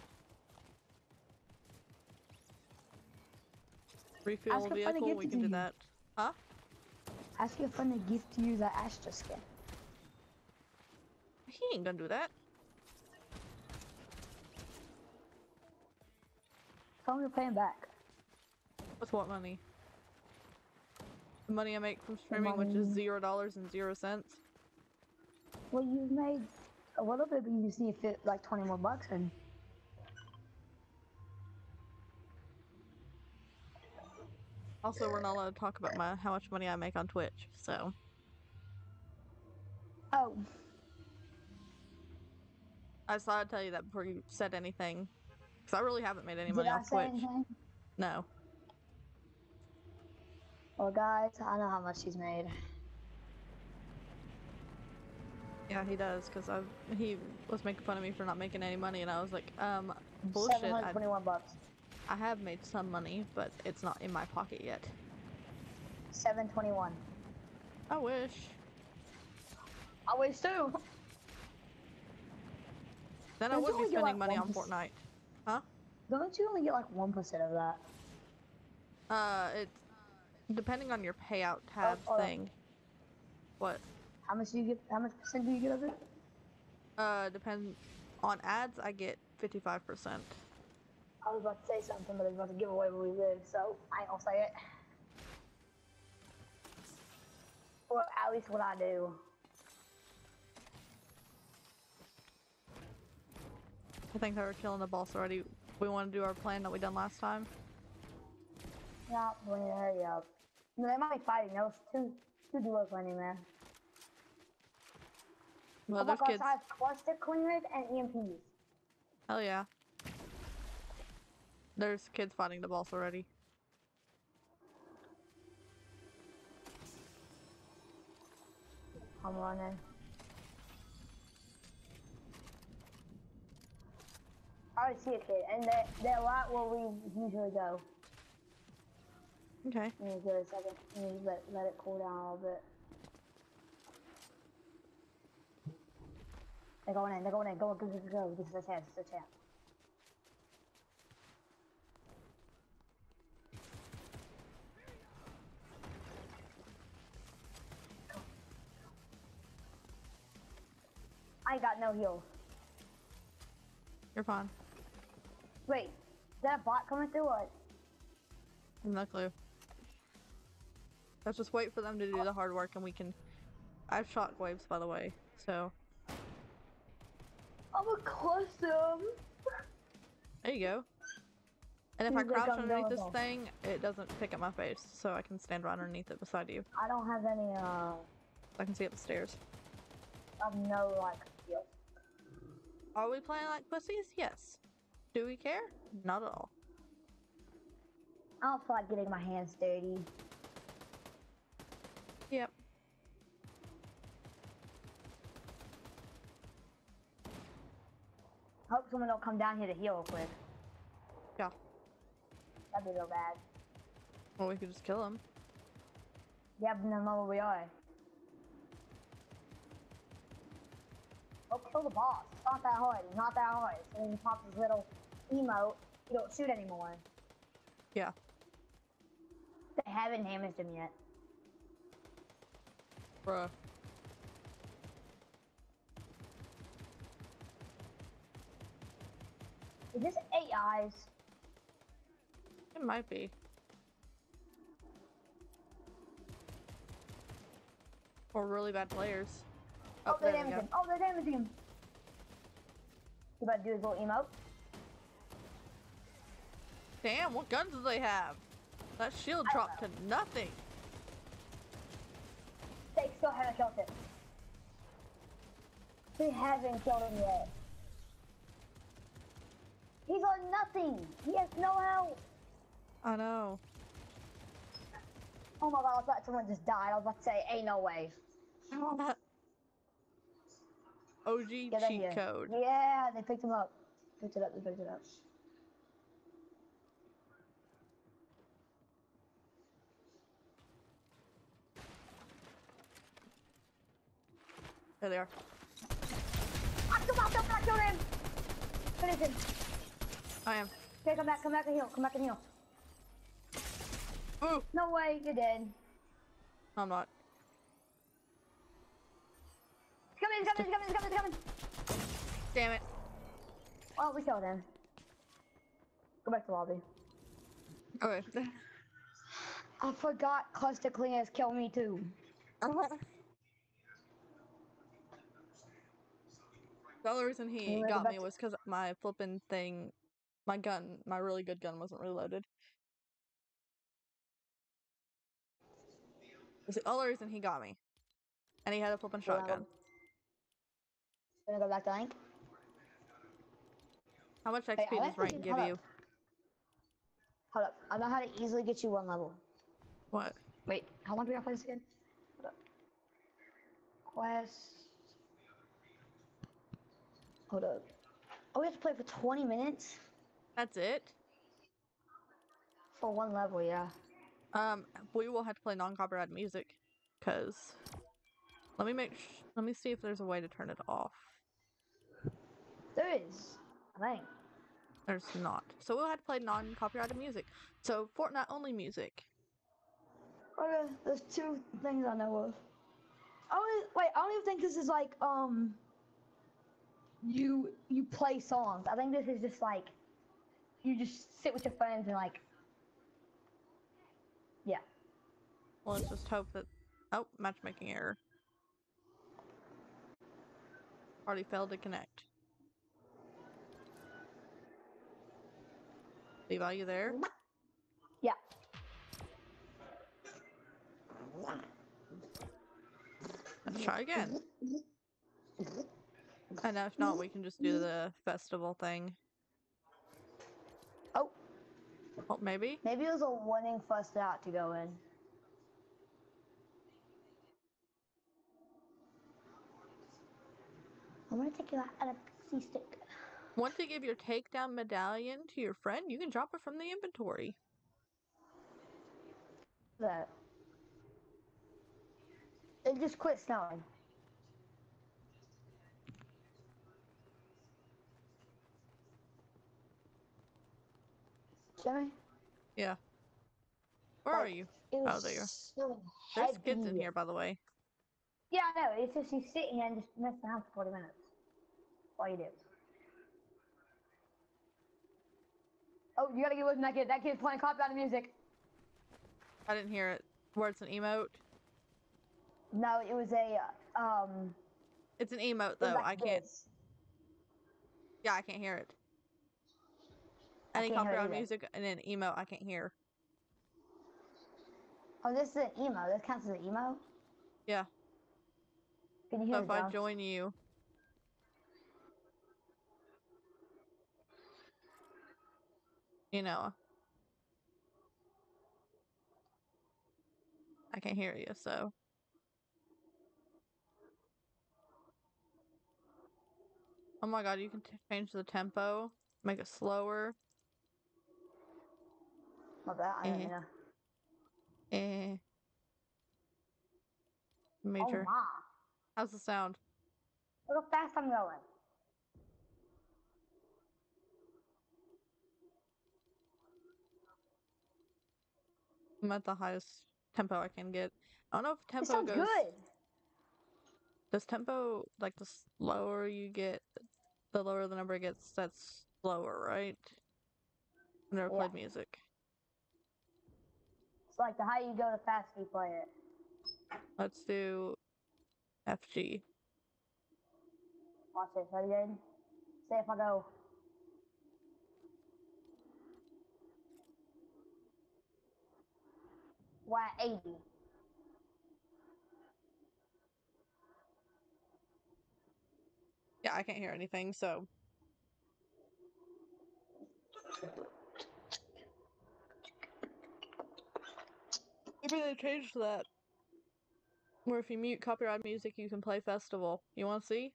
Refuel Ask a friend to vehicle, we can do that. Huh? Ask your friend to gift to you the Astra skin. He ain't gonna do that. Tell him to pay him back. With what money? The money I make from streaming, which is zero dollars and zero cents. Well, you've made a little bit, but you just need to fit like 20 more bucks in. Also, we're not allowed to talk about my how much money I make on Twitch. So Oh, I just thought I'd tell you that before you said anything, because I really haven't made any did money I say Twitch. anything? No. Well, guys, I know how much he's made. Yeah, he does, because I he was making fun of me for not making any money, and I was like, um, bullshit. I, 721 bucks. I have made some money, but it's not in my pocket yet. 721. I wish. I wish too. Then I Don't would be spending like, money on Fortnite. Huh? Don't you only get like 1% of that? Uh, it's depending on your payout tab oh. thing. What? How much do you get? How much percent do you get of it? Uh, depend on ads. I get fifty-five percent. I was about to say something, but I was about to give away where we live, so I ain't gonna say it. Or at least what I do. I think they were killing the boss already. We want to do our plan that we done last time. Yeah, we need to hurry up. No, they might be fighting. There was two, two duos running there. Well, oh my gosh, kids. I have cluster clingers and EMPs. Hell yeah. There's kids fighting the boss already. I'm running. I see a kid, and they're, they're right where we usually go. Okay. Let me give it a second. Let me let, let it cool down a little bit. They're going in, they're going in. Go, go, go, go, go. This is a chance, this is a chance. I got no heals. You're fine. Wait, is that a bot coming through or? No clue. Let's just wait for them to do the hard work and we can. I have shockwaves, by the way, so. I'm a custom. There you go. And if I crouch underneath this thing, it doesn't pick up my face, so I can stand right underneath it beside you. I don't have any, uh, I can see up the stairs. I have no, like. Are we playing like pussies? Yes. Do we care? Not at all. I don't feel like getting my hands dirty. Yep. Hope someone don't come down here to heal real quick. Yeah. That'd be real bad. Well, we could just kill him. Yeah, but then where we are. Oh, kill the boss. It's not that hard. It's not that hard. So then he pops his little emote. You don't shoot anymore. Yeah. They haven't damaged him yet. Bruh. Is this eight eyes? It might be. Or really bad players. Oh, Oh, they're damaging him. Oh, they're damaging him. You about to do his little emote? Damn, what guns do they have? That shield I dropped to nothing. They still haven't killed him. They haven't killed him yet. He's on nothing. He has no health. I know. Oh my god, I thought someone just died. I was about to say, ain't no way. OG Get cheat code. Yeah, they picked him up. Picked it up, they picked it up. There they are. Come on, come back, kill him! Finish him. I am. Okay, come back, come back and heal, come back and heal. Ooh, No way, you're dead. I'm not. He's coming, he's coming, he's coming, he's coming, he's coming. Damn it. Well, we killed him. Go back to lobby. Okay. I forgot Cluster Clingers killed me too. The only reason he got me was because my flipping thing, my gun, my really good gun wasn't reloaded. It's the only reason he got me. And he had a flipping Wow. Gonna go back to Link. How much XP does actually rank give hold you? up. Hold up. I know how to easily get you one level. What? Wait, how long do we have to play this again? Hold up. Quest. Hold up. Oh, we have to play for 20 minutes? That's it? For one level, yeah. Um, we will have to play non-copyrighted music, cause let me make sh- let me see if there's a way to turn it off. There is. I think. There's not, so we'll have to play non-copyrighted music. So Fortnite only music. Okay, there's two things I know of. I e- wait. I don't even think this is like um. You you play songs. I think this is just like, you just sit with your friends and like. Yeah. Well, let's just hope that. Oh, matchmaking error. Already failed to connect. Levi, you there? Yeah. Let's try again. And if not, we can just do the festival thing. Oh, Oh, maybe? maybe it was a warning for us not to go in. I'm gonna take you out of the pixie stick. Want to give your takedown medallion to your friend? You can drop it from the inventory. That. It just quit snowing. Jimmy? Yeah. Where are you? Oh, there you are. snowing There's kids in here, by the way. Yeah, I know. It's just you sitting here and just messing around for 40 minutes. All you do. Oh, you gotta get away from that kid. That kid's playing cop out of music. I didn't hear it. Where it's an emote. No, it was a um. It's an emote though. I can't. this. Yeah, I can't hear it. I Any can't hear copyright either. music and an emote I can't hear. Oh, this is an emo. This counts as an emo. Yeah. Can you hear So if I join you, you know, I can't hear you. So oh my god, you can t- change the tempo, make it slower. My bad. I don't Eh. know. Eh. Oh Major. my! How's the sound? Look how fast I'm going. I'm at the highest tempo I can get. I don't know if tempo goes. good. Does tempo like the slower you get, the lower the number gets? That's slower, right? I've never Yeah. played music. It's like the higher you go, the faster you play it. Let's do FG. Watch this. Ready? Say if I go. Why 80? Yeah, I can't hear anything, so maybe they changed that. Where if you mute copyright music, you can play festival. You want to see?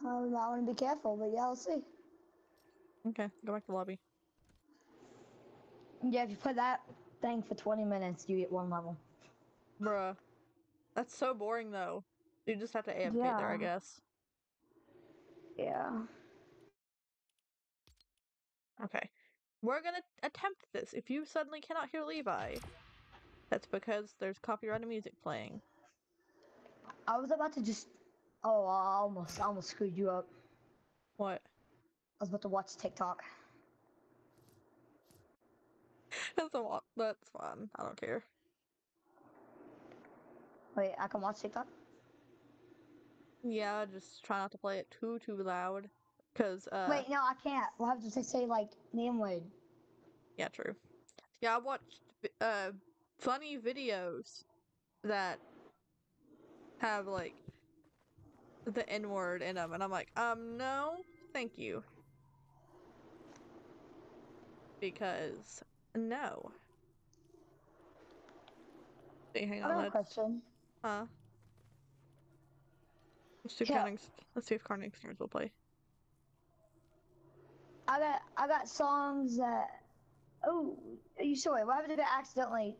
Um, I want to be careful, but yeah, let's see. Okay, go back to the lobby. Yeah, if you play that thing for 20 minutes, you get one level. Bruh. That's so boring though. You just have to AFK there, I guess. Yeah. Okay. We're gonna attempt this. If you suddenly cannot hear Levi, that's because there's copyrighted music playing. I was about to just. Oh, I almost, I almost screwed you up. What? I was about to watch TikTok. That's a lot. That's fine. I don't care. Wait, I can watch TikTok? Yeah, just try not to play it too too loud. Cause uh, Wait, no, I can't. We'll have to say, say like, name word. yeah, true. Yeah, I watched uh funny videos that have like the N word in them, and I'm like, um, no, thank you. Because no. Hey, hang I have a uh, let's question. huh. Let's see if Yeah. counting. Let's see if counting stars will play. I got, I got songs that. Oh, are you sure? What happened if it accidentally?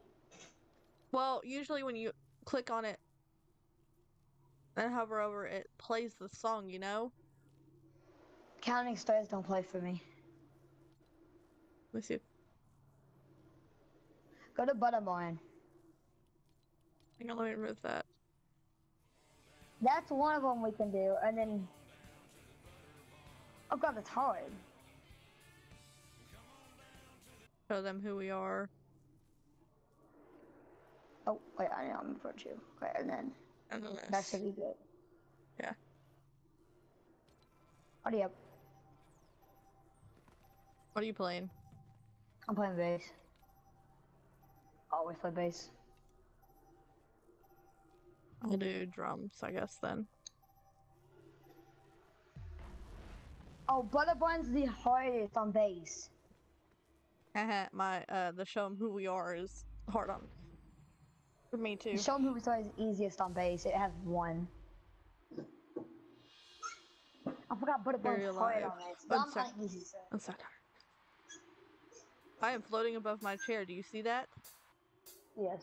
Well, usually when you click on it and hover over, it plays the song. You know. Counting stars don't play for me. Let me see. Go to Butter Barn. On, let me remove that. That's one of them we can do, and then. Oh god, that's hard. Show them who we are. Oh wait, I know I'm in front of you. Okay, and then And then that should be good. Yeah. Hurry up. What are you playing? I'm playing bass. Always play bass. I'll do drums, I guess then. Oh, Butter Barn's the hardest on bass. Haha, my uh, the show 'em who we are is hard on. For me too. show Show 'em who is always easiest on bass. It has one. I forgot Very Butter Barn's hard on bass. One Not sec. my easy so. I'm so tired. I am floating above my chair. Do you see that? Yes.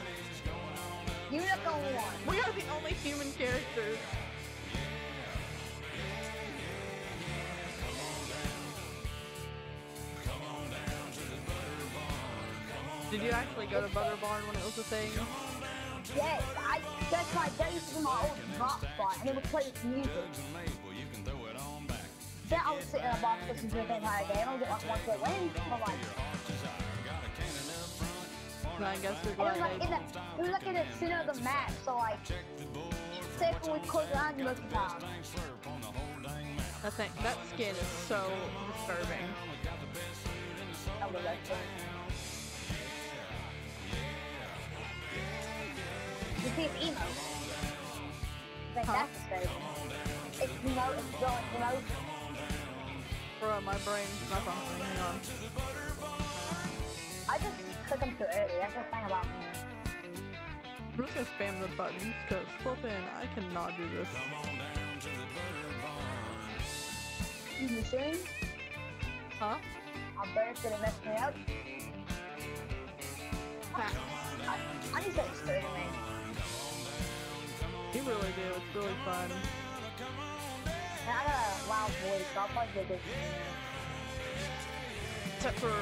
You're the only one. We are the only human characters. Did you actually go to Butter Barn when it was a thing? Yes, I, that's my days from my old drop spot, and it would play this music. Then I was sitting in a box listening to it the entire day. I don't get like one good win, but like, I guess you're it was like in the, it was like in the center of the match. So like, when we close around, you look at time. I think that skin is so disturbing. I love that shit. You see, it's emo. Like Huh? that's disturbing. It's emo. It's going emo. Bro, my brain's not functioning. Hang on. I just I'm just gonna spam the buttons because flipping, I cannot do this. You machine? Huh? I'm better gonna mess me up. I, I need to experiment. You really do. It's really fun. And I got a loud voice, so I'll probably get this. Except for,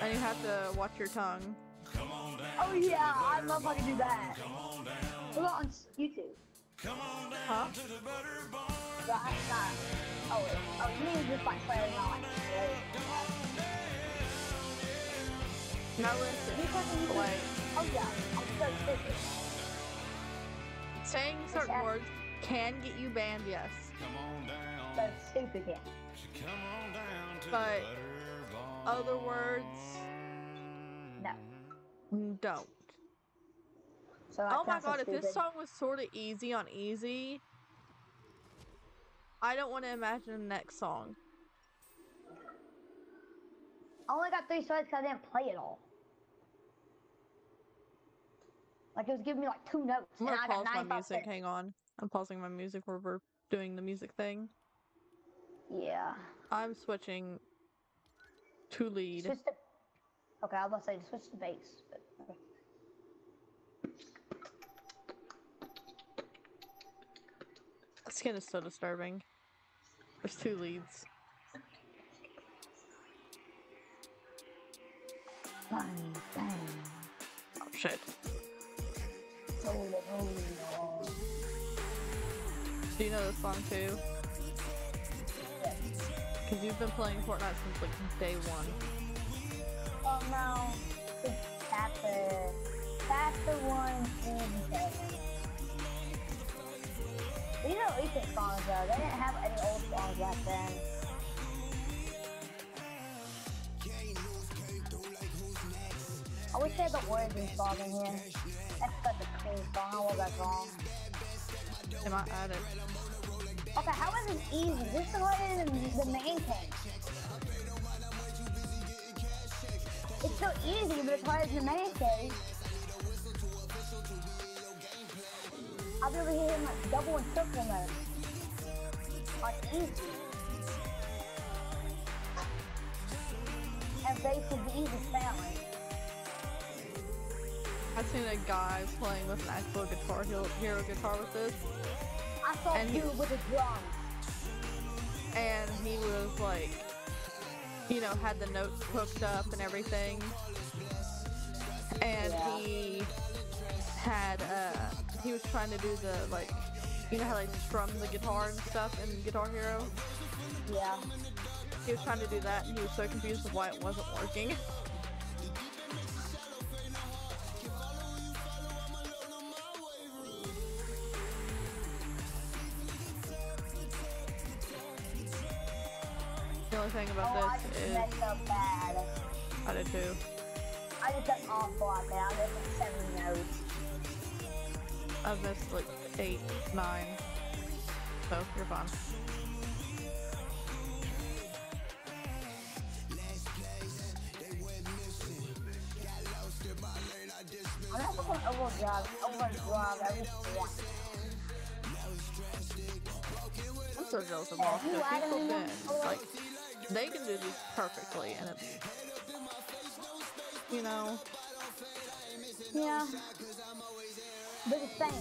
and you have to watch your tongue. Oh yeah, I love how to do that. Look on s- YouTube. Huh? But I not. Oh wait. Oh, you mean just like playing on. Now listen. Like, Oh yeah, I'm so stupid. saying certain words can get you banned, yes. So stupid, yeah. But other words No. don't. So Oh my god, if this song was sort of easy on easy, I don't want to imagine the next song. I only got three stars because I didn't play it all. Like it was giving me like two notes, I'm gonna pause my music. Hang on. I'm pausing my music where we're doing the music thing. Yeah. I'm switching to lead. Switch to. Okay, I was about to say switch to base, but okay. Skin is so disturbing. There's two leads. Bang, bang. Oh shit. Roll it, roll. Do you know this song too? Because you've been playing Fortnite since like day one. Oh no, it's chapter, chapter one in seven. These are recent songs though. They didn't have any old songs back then. I wish they had the origin song in here. That's such a cool song. I love that song. Am I at it? Okay, how is this easy? This is harder than the main thing. It's so easy, but it's harder than the main thing. I'll be over here like double and triple notes. Like easy. And is the easiest family. I've seen a guy playing with an actual guitar hero guitar with this, And he- you with the drums. and he was like, you know, had the notes hooked up and everything, and Yeah. he had uh, he was trying to do the like, you know how they strum the guitar and stuff in Guitar Hero. Yeah. He was trying to do that, and he was so confused with why it wasn't working. too. I just got awful out there. I like seven notes. I've missed like eight, nine. So you're fine. I'm not going to overdrive, overdrive everything. I'm so jealous of Yeah, Moss you because he's added so him been like they can do this perfectly, and it's you know Yeah. But the thing,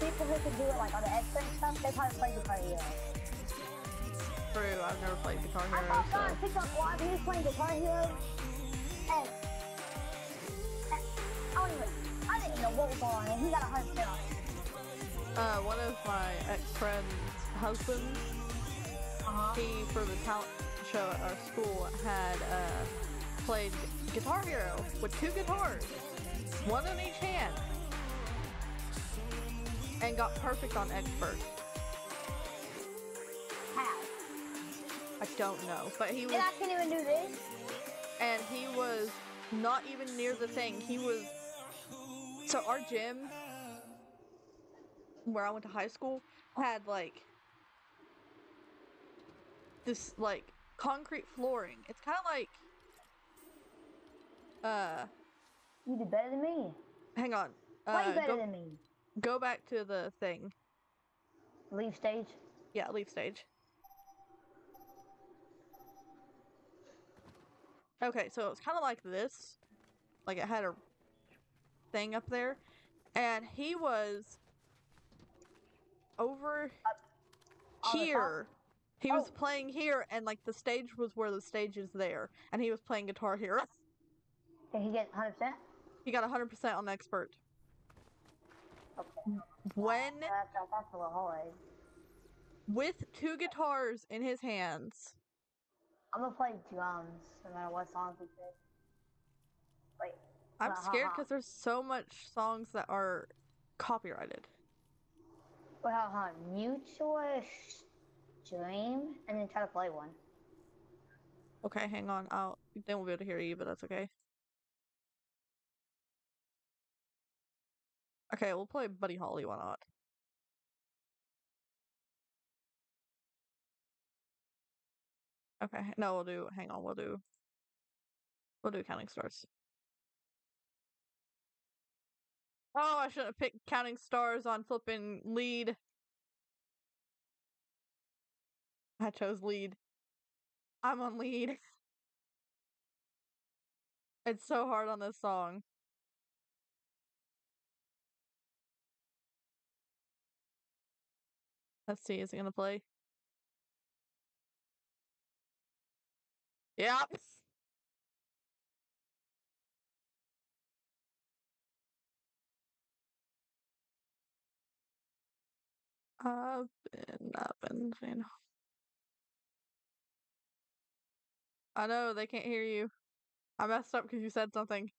people who can do it like on the Xbox and stuff, they probably play Guitar Hero. true. I've never played Guitar I Hero, saw so Don TikTok live, he was playing Guitar Hero, and, and I don't even, I didn't know what was going on, and he got 100% on it. uh, one of my ex friends' husbands, Uh-huh. he for the talent show at our school had uh, played Guitar Hero with two guitars, one in each hand, and got perfect on expert. How? I don't know, but he was And I can't even do this? and he was not even near the thing. He was so our gym where I went to high school had like this like concrete flooring. It's kind of like uh You did better than me. hang on. Way Uh better go, than me. go back to the thing. Leave stage. Yeah, leave stage. Okay, so it's kind of like this. Like it had a thing up there. And he was over top? here. He was Oh. playing here, and like the stage was where the stage is there. And he was playing Guitar Hero. Did he get 100%? He got 100% on expert. Okay. When, That, that, that's a little hard. with two guitars in his hands, I'm gonna play drums no matter what songs we pick. Wait. I'm Uh-huh. scared because there's so much songs that are copyrighted. Wait, hold on. Mute your stream and then try to play one. Okay, hang on. I'll they won't be able to hear you, but that's okay. Okay, we'll play Buddy Holly. Why not? Okay, no, we'll do. Hang on, we'll do. We'll do counting stars. Oh, I shouldn't have picked counting stars on flipping lead. I chose lead. I'm on lead. It's so hard on this song. Let's see, is it gonna play? Yep. I've been, I've been saying. I know they can't hear you. I messed up because you said something.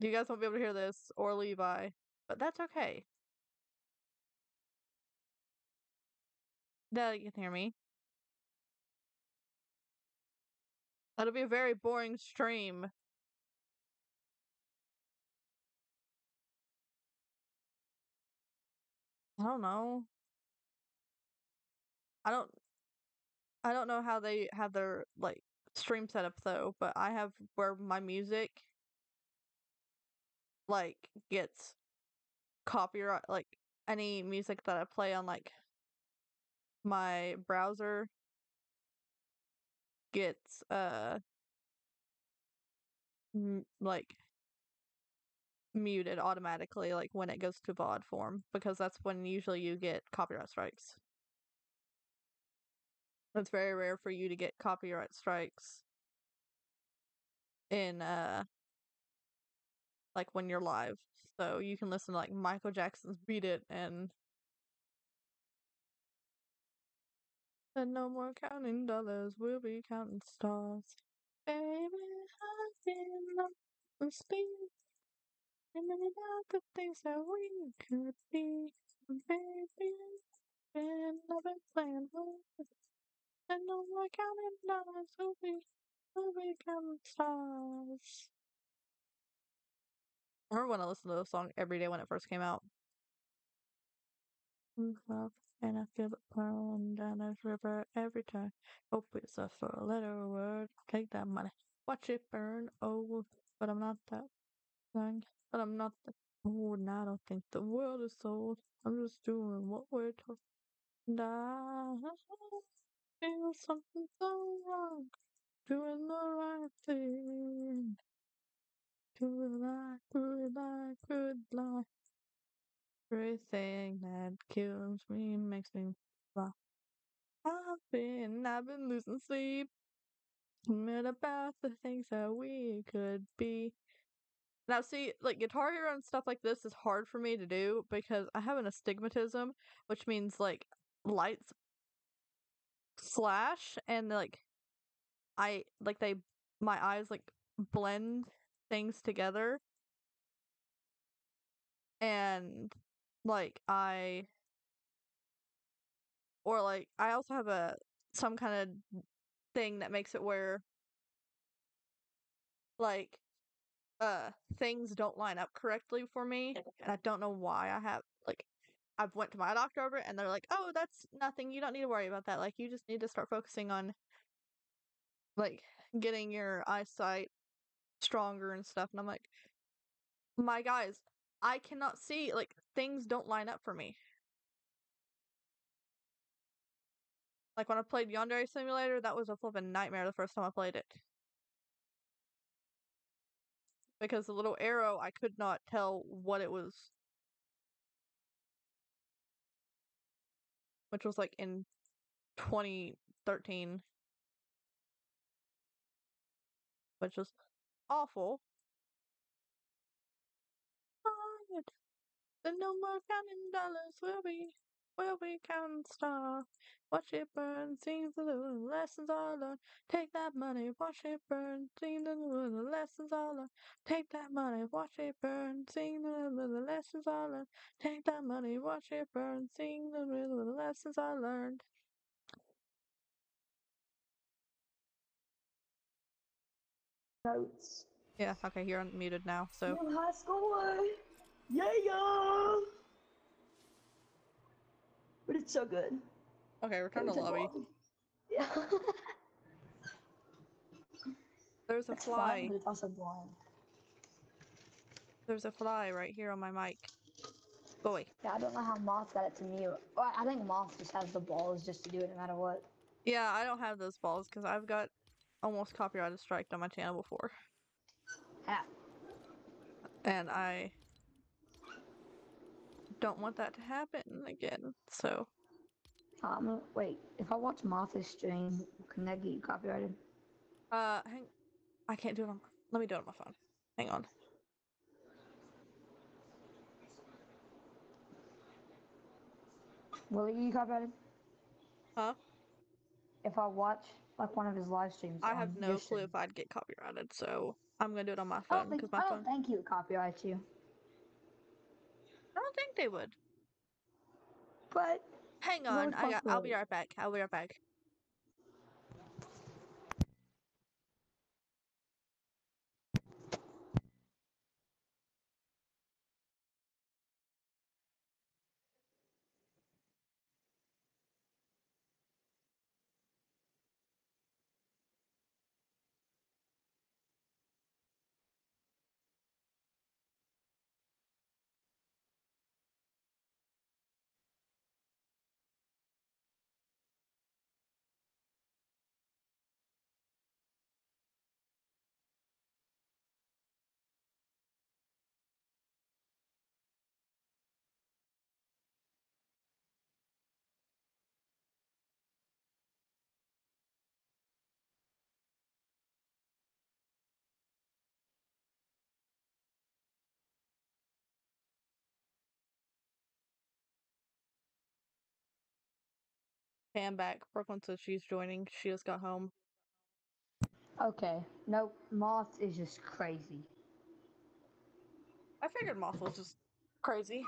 You guys won't be able to hear this or Levi, but that's okay. Now you can hear me. That'll be a very boring stream. I don't know. I don't I don't know how they have their like stream set up though, but I have where my music like gets copyright like any music that I play on like my browser gets uh m- like muted automatically like when it goes to VOD form because that's when usually you get copyright strikes. It's very rare for you to get copyright strikes in uh like when you're live. So you can listen to like Michael Jackson's Beat It and and no more counting dollars, we'll be counting stars. Baby, I've been up the speed. Thinking about the things that we could be. Baby, and I've been playing hard. And no more counting dollars, we'll be, we'll be counting stars. I remember when I listened to the song every day when it first came out. Love, and I feel it pouring down this river every time. Oh, Hope it's a four letter word. Take that money, watch it burn. Oh, but I'm not that young. But I'm not that old, and I don't think the world is sold. I'm just doing what we're told. And I feel something so wrong. Doing the right thing. Could I, could I, could I? Everything that kills me makes me. I've been, I've been losing sleep. Mad about the things that we could be. Now, see, like Guitar Hero and stuff like this is hard for me to do because I have an astigmatism, which means like lights flash and like I like they my eyes like blend things together and like I or like I also have a some kind of thing that makes it where like uh things don't line up correctly for me and I don't know why I have like I've went to my doctor over it and they're like, "Oh, that's nothing. You don't need to worry about that. Like you just need to start focusing on like getting your eyesight stronger and stuff." And I'm like, "My guys, I cannot see like things don't line up for me." Like when I played Yandere Simulator, that was a flippin' nightmare the first time I played it. Because the little arrow, I could not tell what it was. Which was like in 2013. Which was awful. Tired. The no more counting dollars will be, will be counting stars. Watch it burn, sing the little lessons I learned. Take that money, watch it burn, sing the little lessons I learned. Take that money, watch it burn, sing the little lessons I learned. Take that money, watch it burn, sing the little lessons I learned. Notes. Yeah, okay, you're unmuted now, so. High score. Yeah, yeah. But it's so good. Okay, return to lobby. lobby. Yeah. There's a it's fun, fly. but it's also boring. There's a fly right here on my mic. Oh, Go away. Yeah, I don't know how Moth got it to mute. Well, I think Moth just has the balls just to do it no matter what. Yeah, I don't have those balls because I've got almost copyrighted striked on my channel before. Yeah. And I don't want that to happen again. So, Um, wait, if I watch Martha's stream, can that get you copyrighted? uh, hang. I can't do it on. Let me do it on my phone. Hang on. Will it get you copyrighted? Huh? If I watch like one of his live streams, I have no clue stream. if I'd get copyrighted, so I'm gonna do it on my phone because my I phone. don't think he would copyright you, I don't think they would. but Hang on. I got. I'll be right back. I'll be right back. I'm back. Brooklyn says she's joining. She just got home. okay. Nope, Moth is just crazy. I figured Moth was just crazy.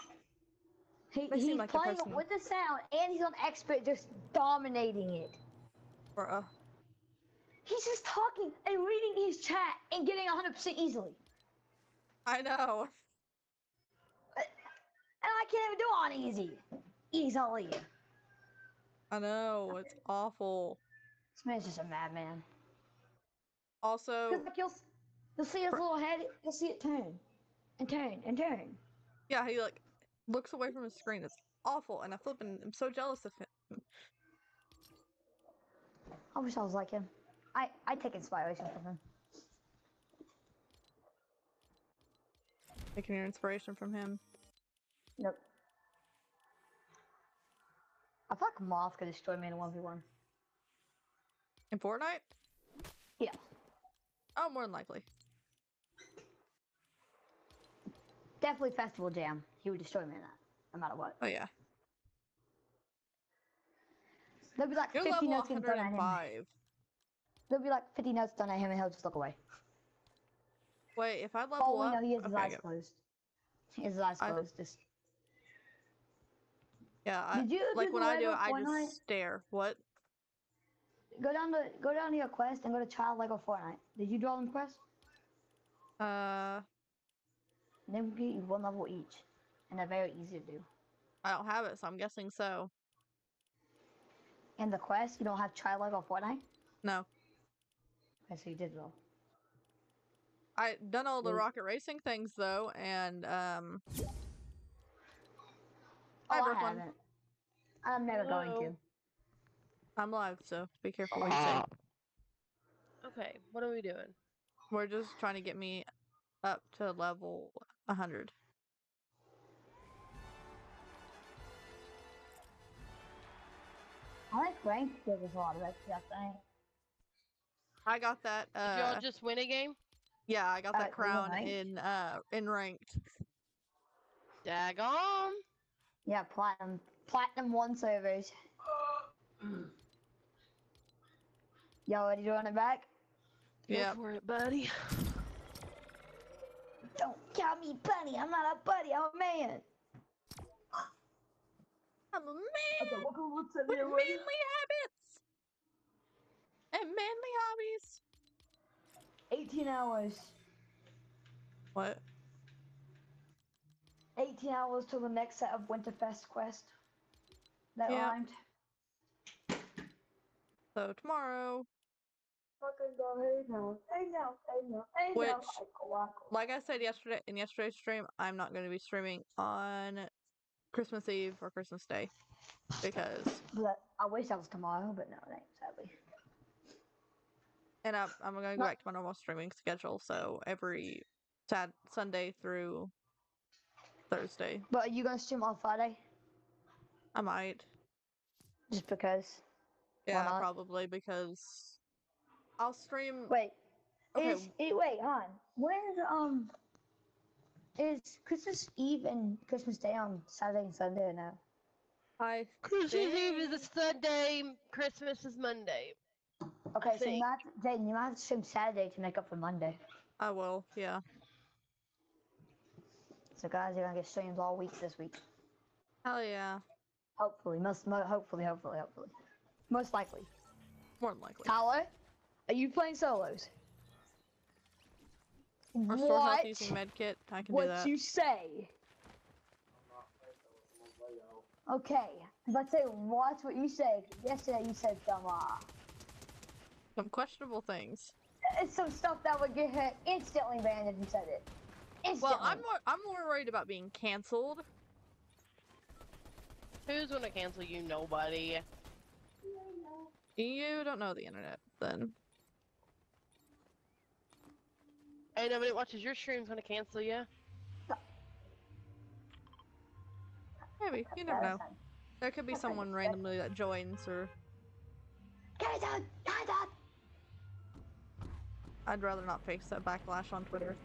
He, he's like playing person- with the sound, and he's on expert, just dominating it. Bruh. He's just talking and reading his chat and getting 100% easily. I know. And I can't even do it on easy. Easily. I know. It's awful. This man's just a madman. Also, like you'll, you'll see his little head, you'll see it turn and turn and turn. yeah, he like looks away from his screen. It's awful, and I flippin' am so jealous of him. I wish I was like him. I I take inspiration from him. Taking your inspiration from him. Nope. I feel like Moth could destroy me in a one v one. In Fortnite? Yeah. Oh, more than likely. Definitely Festival Jam. He would destroy me in that, no matter what. Oh yeah. There'll be like You're 50 notes thrown at him. 105. There'll be like 50 notes thrown at him and he'll just look away. Wait, if I level For all we up, know, he has his okay, eyes good. closed. He has his eyes I- closed. Just yeah, I, Did you like when I do it, I Fortnite? just stare. What? go down to go down to your quest and go to Child Lego Fortnite. Did you do all them quests? Uh, And then we get one level each, and they're very easy to do. I don't have it, so I'm guessing so. In the quest, you don't have Child Lego Fortnite. No, Okay, so you did it all. I done all the rocket racing things though, and um, Oh, Hi, I Brooklyn. haven't. I'm never going Hello. to. I'm live, so be careful what you say. Okay, what are we doing? We're just trying to get me up to level 100. I like ranked gives us a lot of XP. I think. I got that. Did Uh, y'all just win a game? yeah, I got uh, that you crown in uh in ranked. Daggone! Yeah, platinum, platinum one servers. Y'all ready to run it back? Go Yeah. for it, buddy. Don't call me bunny. I'm not a buddy. I'm a man. I'm a man Okay, welcome to with manly habits and manly hobbies. 18 hours. What? 18 hours till the next set of Winterfest quest. That Yeah. rhymed. So tomorrow, Fucking go, hey now, hey now, hey now, hey Which- now. Iko, Iko. like I said yesterday in yesterday's stream, I'm not going to be streaming on Christmas Eve or Christmas Day because, But I wish that was tomorrow, but no, it ain't, sadly. and I'm I'm going to go back to my normal streaming schedule. So every sad Sunday through Thursday, But are you gonna stream on Friday? I might. Just because? Yeah, probably because I'll stream. Wait. Okay. Is it, wait, hon. When's um is Christmas Eve and Christmas Day on Saturday and Sunday or no? I Christmas Eve is think- a Sunday. Christmas is Monday. Okay, so you think. might have to, Jaden, you might have to stream Saturday to make up for Monday. I will. Yeah. So guys, you're gonna get streams all week this week. Hell yeah. Hopefully, most mo- hopefully, hopefully, hopefully. Most likely. More than likely. Tyler, are you playing solos? What? using medkit. I can do that. What you say? Okay, let's say watch what you say. Yesterday you said some uh, Some questionable things. it's some stuff that would get her instantly banned if you said it. Instantly. Well, I'm more I'm more worried about being canceled. Who's gonna cancel you? Nobody. You don't know the internet, then. Ain't nobody watches your streams gonna cancel you. Maybe you never know. There could be someone randomly that joins, or Get it done! Get! I'd rather not face that backlash on Twitter.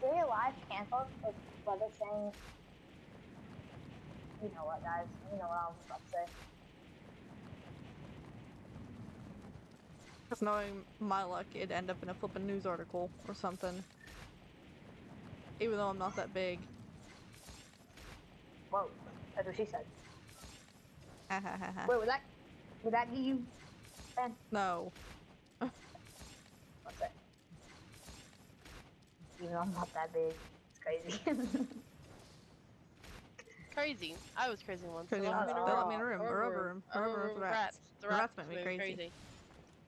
I see your live canceled with brother saying, you know what, guys? You know what I was about to say. Just knowing my luck, it'd end up in a flippin' news article or something. Even though I'm not that big. Whoa, that's what she said. Ha ha ha ha. Wait, would that would that get you? Ben, No. what's it? Even though I'm not that big, it's crazy. Crazy. I was crazy once. Crazy They once. let me in They let me in a room. A A rubber room. A rubber room with rats. The The rats rats make me made crazy.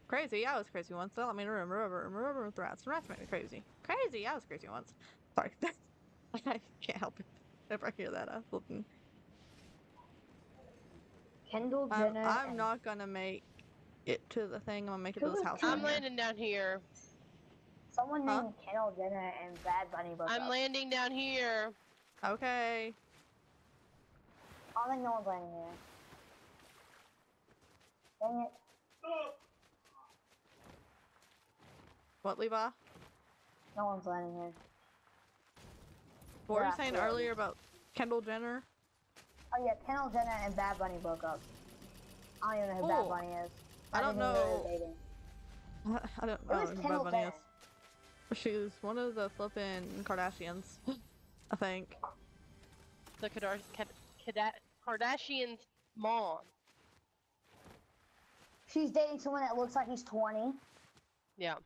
Crazy, I was crazy once. They let me in a room, a rubber room, a rubber room with rats. Rats make me crazy. Crazy, I was crazy once. Sorry. I can't help it. If I hear that, I flippin' Kendall I'm, Jenner. I'm not gonna make it to the thing. I'm gonna make it to this house. I'm landing down here. Someone Huh? named Kendall Jenner and Bad Bunny broke up. I'm up. landing down here. Okay. I don't think no one's landing here. Dang it. What, Levi? No one's landing here. What were you saying yeah. earlier about Kendall Jenner? Oh yeah, Kendall Jenner and Bad Bunny broke up. I don't even know who Bad Bunny is. I don't didn't even know. they were dating. I don't Who know is who Bad Kendall Bunny Jenner? is. She's one of the flippin' Kardashians, I think. The Kadar- Kad- Kada- Kardashian's mom. She's dating someone that looks like he's 20. Yeah.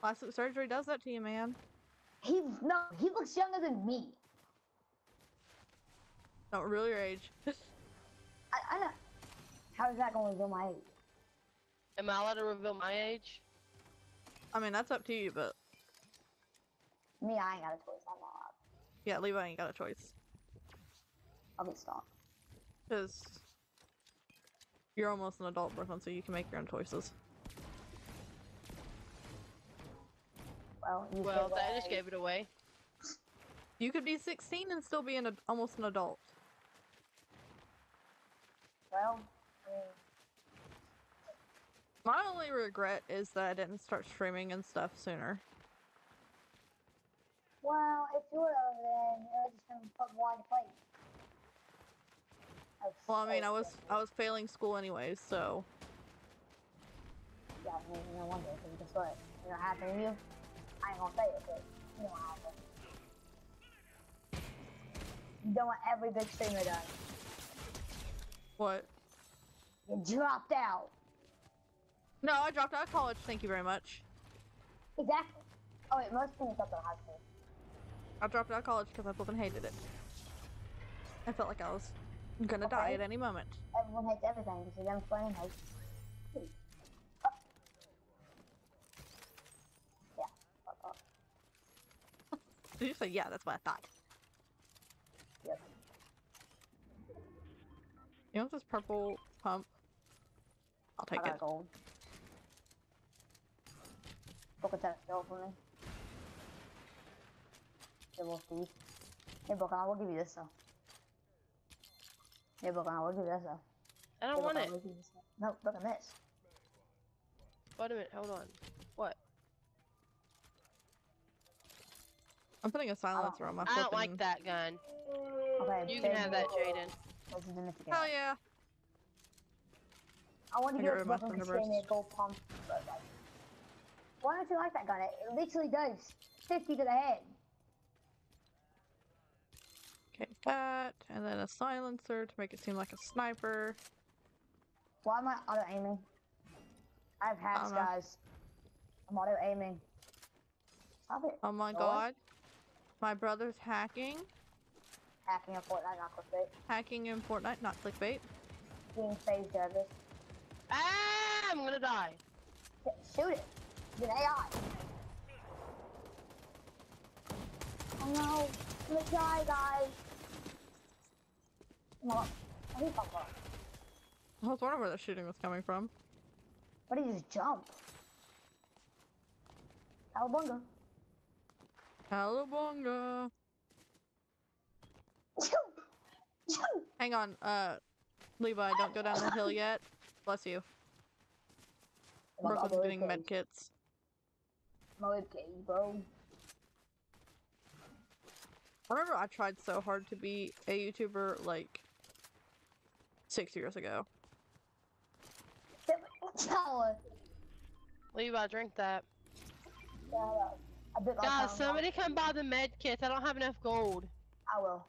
Plastic surgery does that to you, man. He no, he looks younger than me. Don't really your age. I, I know. How is that going to reveal my age? Am I allowed to reveal my age? I mean, that's up to you, but Me, I ain't got a choice. I'm not. yeah, Levi ain't got a choice. I'll get stopped. Because you're almost an adult, Brooklyn, so you can make your own choices. Well, you Well, said that just gave it away. You could be 16 and still be an ad- almost an adult. Well, I mean, My only regret is that I didn't start streaming and stuff sooner. Well, if you would have, then it would just been put one plate. That's Well, I mean, I was. I was failing school anyways, so Yeah, I mean, no wonder. Because guess what? You know what happened to you? I ain't gonna say it, but you know what happened. You done what every big streamer does. what? You dropped out. No, I dropped out of college. Thank you very much. Exactly. Oh wait, most things up in high school. I dropped out of college because I flipping hated it. I felt like I was gonna die at any moment. Everyone hates everything because them playing hates. food. Uh, Yeah. fuck off. Did you say yeah? That's what I thought. Yep. You want this purple pump? I'll I take got it. gold. Book a test bill for me. Hey, little Steve. Hey, Book, I will give you this though. Hey, Book, I will give you this though. I don't want Book, it. will give you this. No, look at this. Wait a minute, hold on. What? I'm putting a silencer ah. on my I don't like that gun. Okay, You can have that. Jaden. This is the mythic Hell yeah! I want to I hear got rid if of my Book can Thunderburst. stay me a gold pump. Why don't you like that gun? It, it literally does 50 to the head. Okay, that, and then a silencer to make it seem like a sniper. Why am I auto aiming? I have hacks, don't guys. I'm auto aiming. Stop it. Oh my What? god. My brother's hacking. Hacking a Fortnite, not clickbait. Hacking in Fortnite, not clickbait. Being phased service. Ah, I'm gonna die. Shoot it. It's an AI. Oh no. I'm gonna die, guys. Come on. Where did he come from? I was wondering where the shooting was coming from. Where did he just jump? Cowabunga. Choo! Hang on, uh, Levi, don't go down the hill yet. Bless you. God, Brooklyn's getting Mode med cage. kits. Mode cage, bro. Remember, I tried so hard to be a YouTuber like six years ago. Tower. Levi, drink that. I bit my Guys, tongue off. somebody come buy the med kits. I don't have enough gold. I will.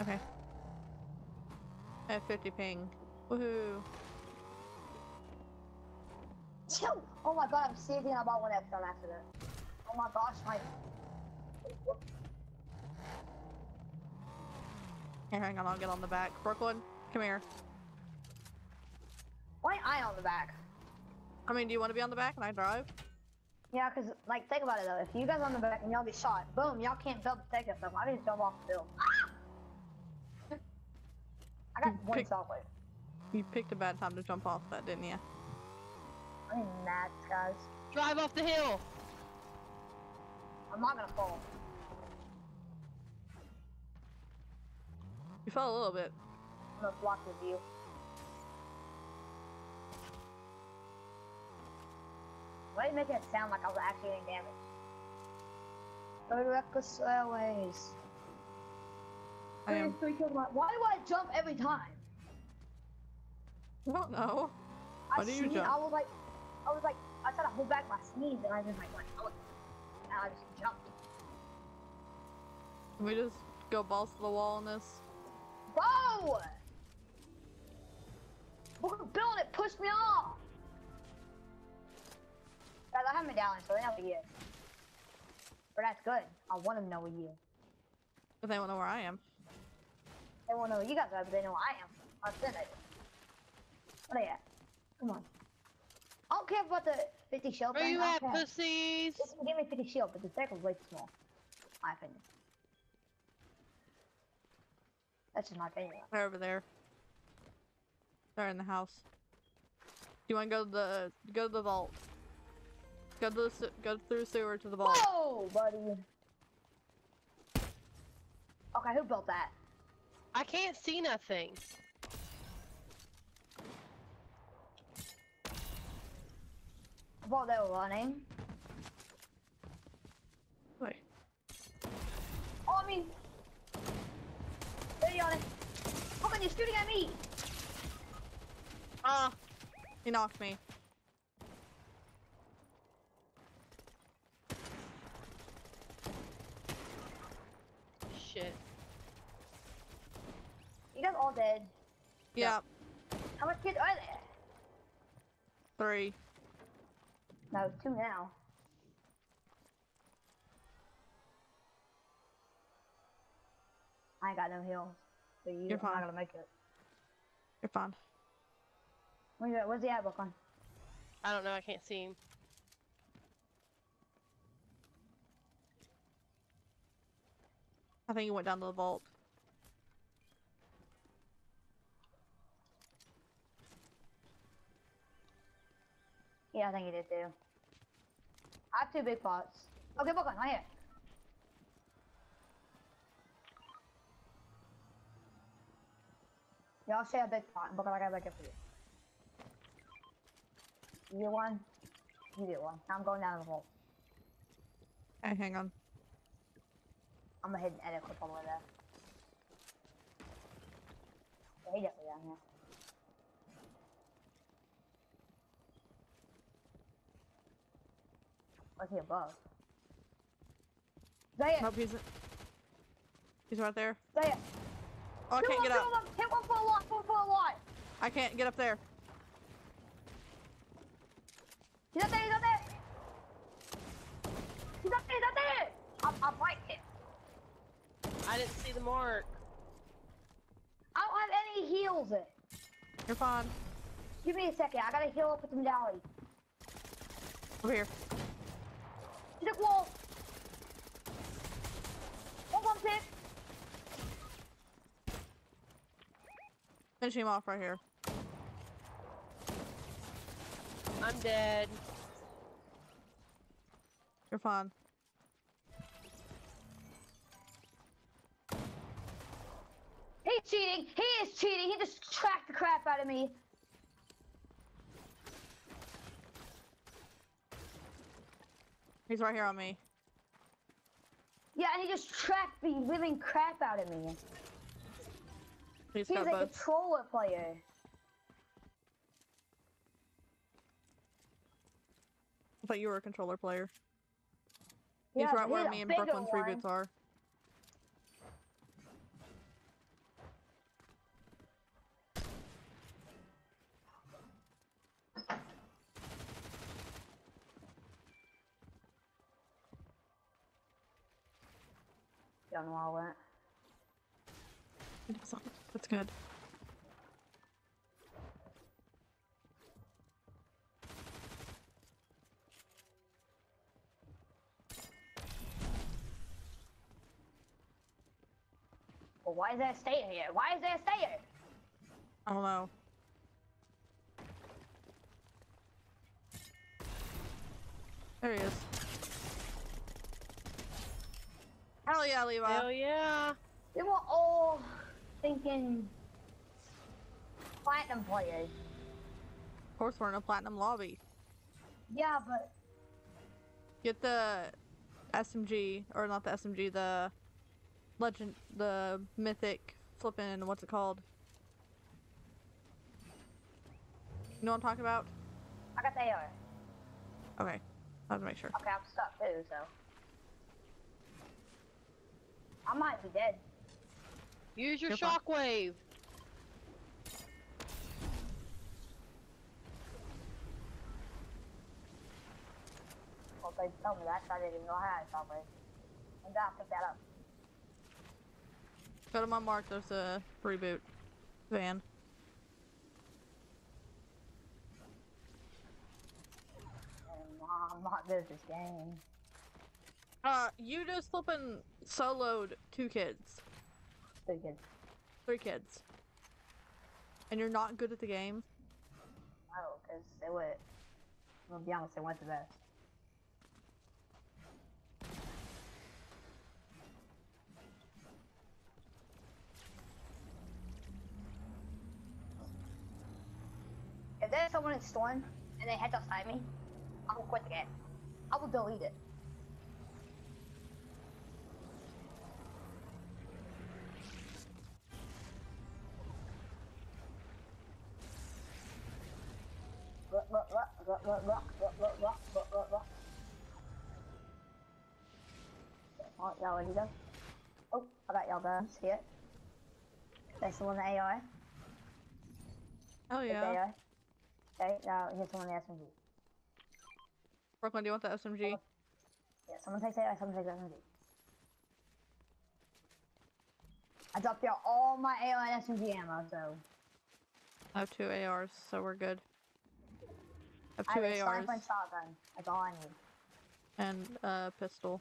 Okay. I have 50 ping. Woohoo. Oh my god, I'm saving I bought one extra on accident. Oh my gosh, my. Here, hang on, I'll get on the back. Brooklyn, come here. Why I on the back? I mean, do you want to be on the back and I drive? Yeah, cause like think about it though. If you guys on the back and y'all get shot, boom, y'all can't build the take yourself. I just jump off the hill. Ah! I got You one pick- chocolate. You picked a bad time to jump off that, didn't you? I mean, mad, guys. Drive off the hill. I'm not gonna fall. You fell a little bit. I'm gonna block the view. Why are you making it sound like I was actually getting damage? Go to Reckless Railways. I am. Three kills left. Why do I jump every time? I don't know. I Why do you jump? I was like, I was like, I tried to hold back my sneeze and I just like went, oh, and I just jumped. Can we just go balls to the wall on this? Whoa! Look at Bill, it pushed me off. Guys, I have medallion, so they know what year. But that's good. I want them to know what year. But they don't know where I am. They won't know what you guys are, but they know what I am. I'm saying it. What are you at? Come on. I don't care about the 50 shield Where thing. you at, pussies? Just give me 50 shield, but the deck was way too small. My opinion. That's just my opinion. They're over there. They're in the house. Do you want to go to the go to the vault? Go to the go through sewer to the vault. Whoa, buddy. Okay, who built that? I can't see nothing. While they were running. Wait. Oh, I mean. Ready on it. Fucking, you're shooting at me. Ah, he knocked me. Shit. You guys all dead. Yeah, How much kids are there? three. No, two now. I ain't got no heals. So you, You're I'm not fine. gonna make it. You're fine. Where's the, where's the ad book on? I don't know. I can't see him. I think he went down to the vault. Yeah, I think he did too. I have two big pots. Okay, book on, right here. Yeah, I'll share a big pot. On, I gotta make it for you. You get one. You get one. I'm going down the hole. Hey, hang on. I'm gonna hit an edit clip all the way there. Definitely down here. What's he above? There, Nope, he's he's right there. there. Oh, I can't get for up. Hit one for a lot, one for a lot. I can't get up there. He's up there, he's up there. He's up there, he's up there. I'm, I'm right here. I didn't see the mark. I don't have any heals. In. You're fine. Give me a second. I gotta heal up with some dally. Over here. He's at wall. Hold on, Pip. Finish him off right here. I'm dead. You're fine. He's cheating. He is cheating. He just tracked the crap out of me. He's right here on me. Yeah, and he just tracked the living crap out of me. He's He's a both. controller player. I thought you were a controller player. He's Yeah, right where he's me and Brooklyn Three are. Don't know went. That's good. Well, why is there a stayer here? Why is there a stayer? I don't know. There he is. Hell yeah, Levi. Hell yeah. They were all thinking platinum players. Of course, we're in a platinum lobby. Yeah, but Get the SMG, or not the SMG, the legend, the mythic flippin', what's it called? You know what I'm talking about? I got the AR. Okay, I have to make sure. Okay, I'm stuck too, so. I might be dead. Use your You're shockwave. Well, they told me that, I didn't even know how I saw it. I'm gonna pick that up. Go to my mark, there's a reboot van. And I'm not good at this game. Uh, you just flippin' soloed two kids. Too kids. Three kids. And you're not good at the game? Oh, because they would. I'm gonna be honest, they weren't the best. If there's someone in Storm and they head outside me, I will quit the game. I will delete it. Oh, y'all ready to? Oh, I got y'all guns here. There's someone AI. Oh, There's yeah. AI. Okay, now here's someone in the SMG. Brooklyn, do you want the SMG? Yeah, someone takes AI, someone takes SMG. I dropped out all my AI and SMG ammo, so I have two ARs, so we're good. I have I two have a ARs sniper and shotgun. That's all I need. and a pistol.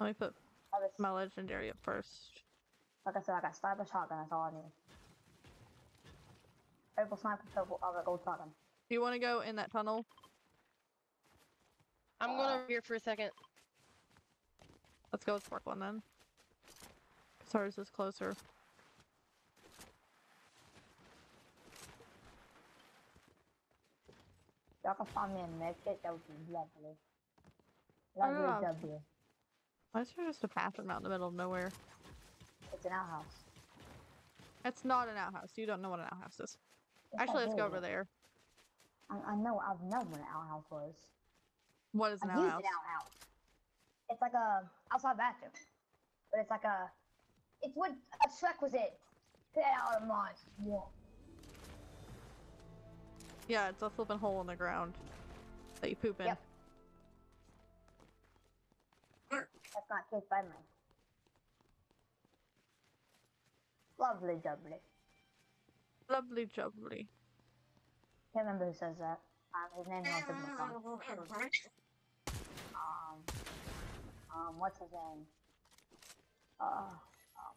Let me put I have a- my legendary up first. like I said, I got sniper shotgun. That's all I need. Purple sniper, purple, oh, I got gold shotgun. Do you want to go in that tunnel? I'm going over here for a second. Let's go with Brooklyn then. 'Cause ours is closer. Y'all can find me a med kit. That would be lovely. Lovely yeah. W. Why is there just a bathroom out in the middle of nowhere? It's an outhouse. It's not an outhouse. You don't know what an outhouse is. Actually, let's go over there. I, I know. I've known what an outhouse was. What is an I've used outhouse? an outhouse. It's like a outside bathroom, but it's like a. It's what a Shrek was requisite. Get out of my swamp. Yeah, it's a flipping hole in the ground that you poop in. Yep. That's not kid friendly. Lovely jubbly. Lovely jubbly. Can't remember who says that. Um, his name's not in the song. Um, um, what's his name? Uh, um,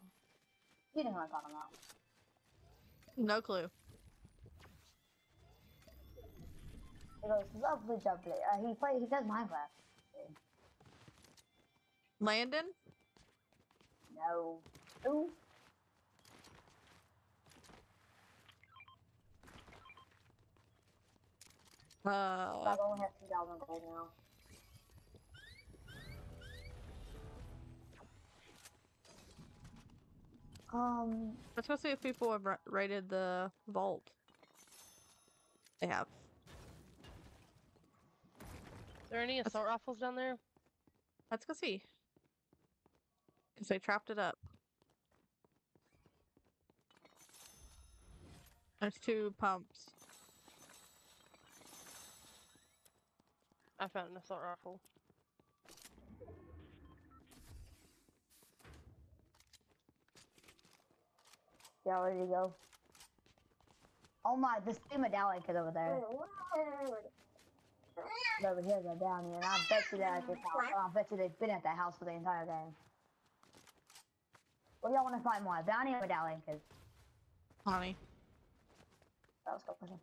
you know who I'm talking about. No clue. He goes, lovely jubbly. Uh, he play, he does Minecraft. Landon? No. Who? Uh, I only have 2,000 gold now. Um, let's go see if people have ra- rated the vault. They have. Is there any assault rifles down there? Let's go see. Because they trapped it up. There's two pumps. I found an assault rifle. y'all ready to go? Oh my, this two medallion kid over there. Over here, they're down here, and I bet you that at this house. Oh, I bet you they've been at that house for the entire game. What do y'all want to fight more, bounty or medallion kid? Honey. let's go. Let's.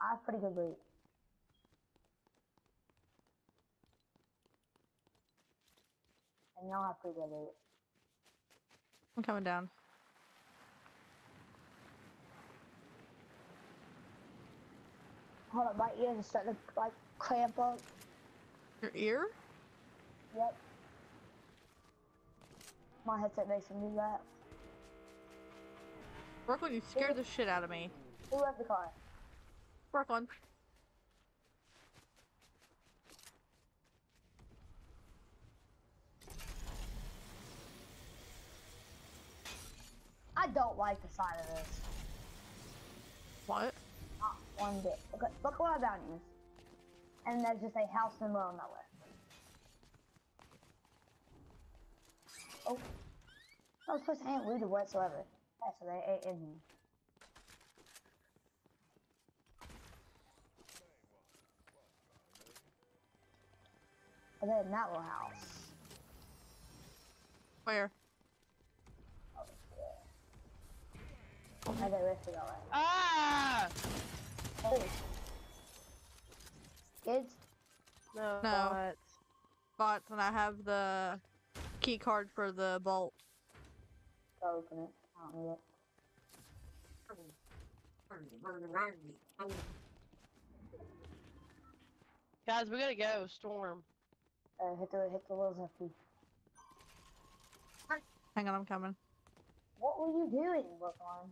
I have pretty good loot. And y'all have pretty good loot. I'm coming down. Hold up, my ears are starting to like cramp up. Your ear? Yep. My headset makes me do that. Brooklyn, you scared the shit out of me. Who left the car? Brooklyn. I don't like the side of this. What? One bit. Look at, look what I'm is. And there's just a house in the middle of nowhere. Oh. No, this place ain't looted whatsoever. Yeah, so they in. And then that little house. Where? And they lifted all right. Ah! Oh. Kids? No. No. but- Bots, and I have the key card for the vault. Go open it. I don't need it. Guys, we gotta go. Storm. Uh, hit the hit the little zip Hang on, I'm coming. What were you doing, Brooklyn?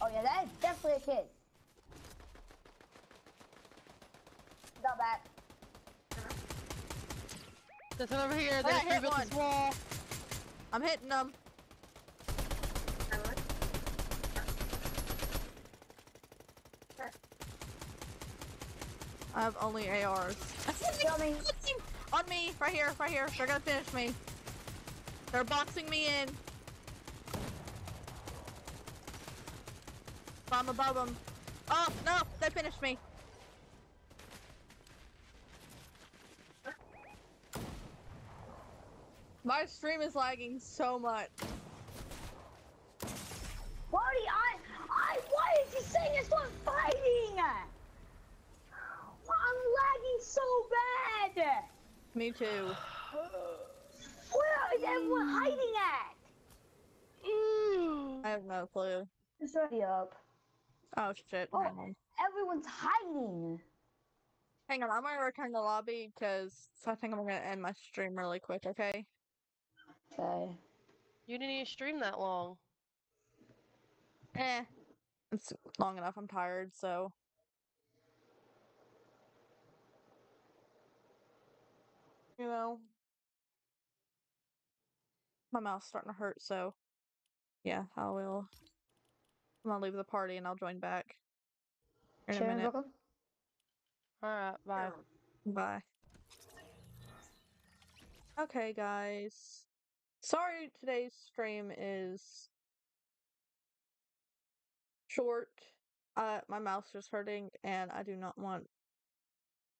Oh yeah, that is definitely a kid. Got back. This one over here. There's hit one. This wall. I'm hitting them. I have only ARs. Kill me. On me, right here, right here. They're gonna finish me. They're boxing me in. I'm above them. Oh no, they finished me. My stream is lagging so much. Marty, I, I, why is he saying it's not fighting? I'm lagging so bad. Me too. Where is everyone hiding at? I have no clue. It's already up. Oh shit. Oh. Hang. Everyone's hiding. Hang on, I'm gonna return to lobby because I think I'm gonna end my stream really quick, okay? Okay. You didn't even stream that long. Eh. It's long enough, I'm tired, so. You know. My mouth's starting to hurt, so. Yeah, I will. I'm gonna leave the party and I'll join back. In a minute. Brooklyn? Alright, bye. Bye. Okay, guys. Sorry today's stream is short. Uh, my mouth's just hurting, and I do not want,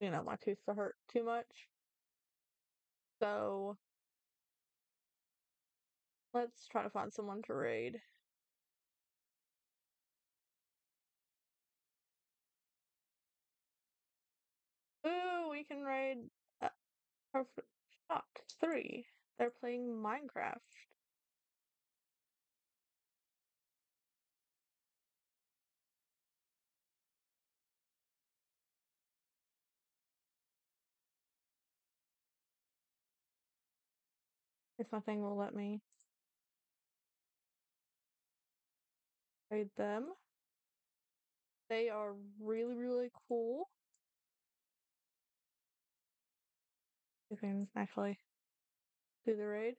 you know, my tooth to hurt too much. So, let's try to find someone to raid. Ooh, we can raid uh, Shot 3. They're playing Minecraft. If nothing will let me raid them. They are really, really cool. Can actually do the raid.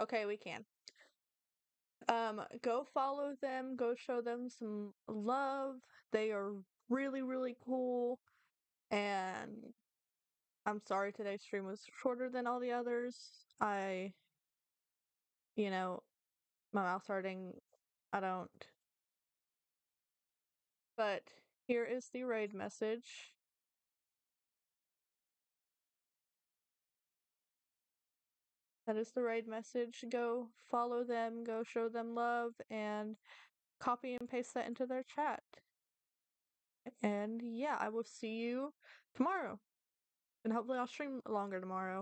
Okay, we can. Um, go follow them, go show them some love. They are really, really cool. And I'm sorry today's stream was shorter than all the others. I, you know, my mouth's hurting. I don't. But Here is the raid message. That is the right message. Go follow them, go show them love, and copy and paste that into their chat. And yeah, I will see you tomorrow. And hopefully I'll stream longer tomorrow.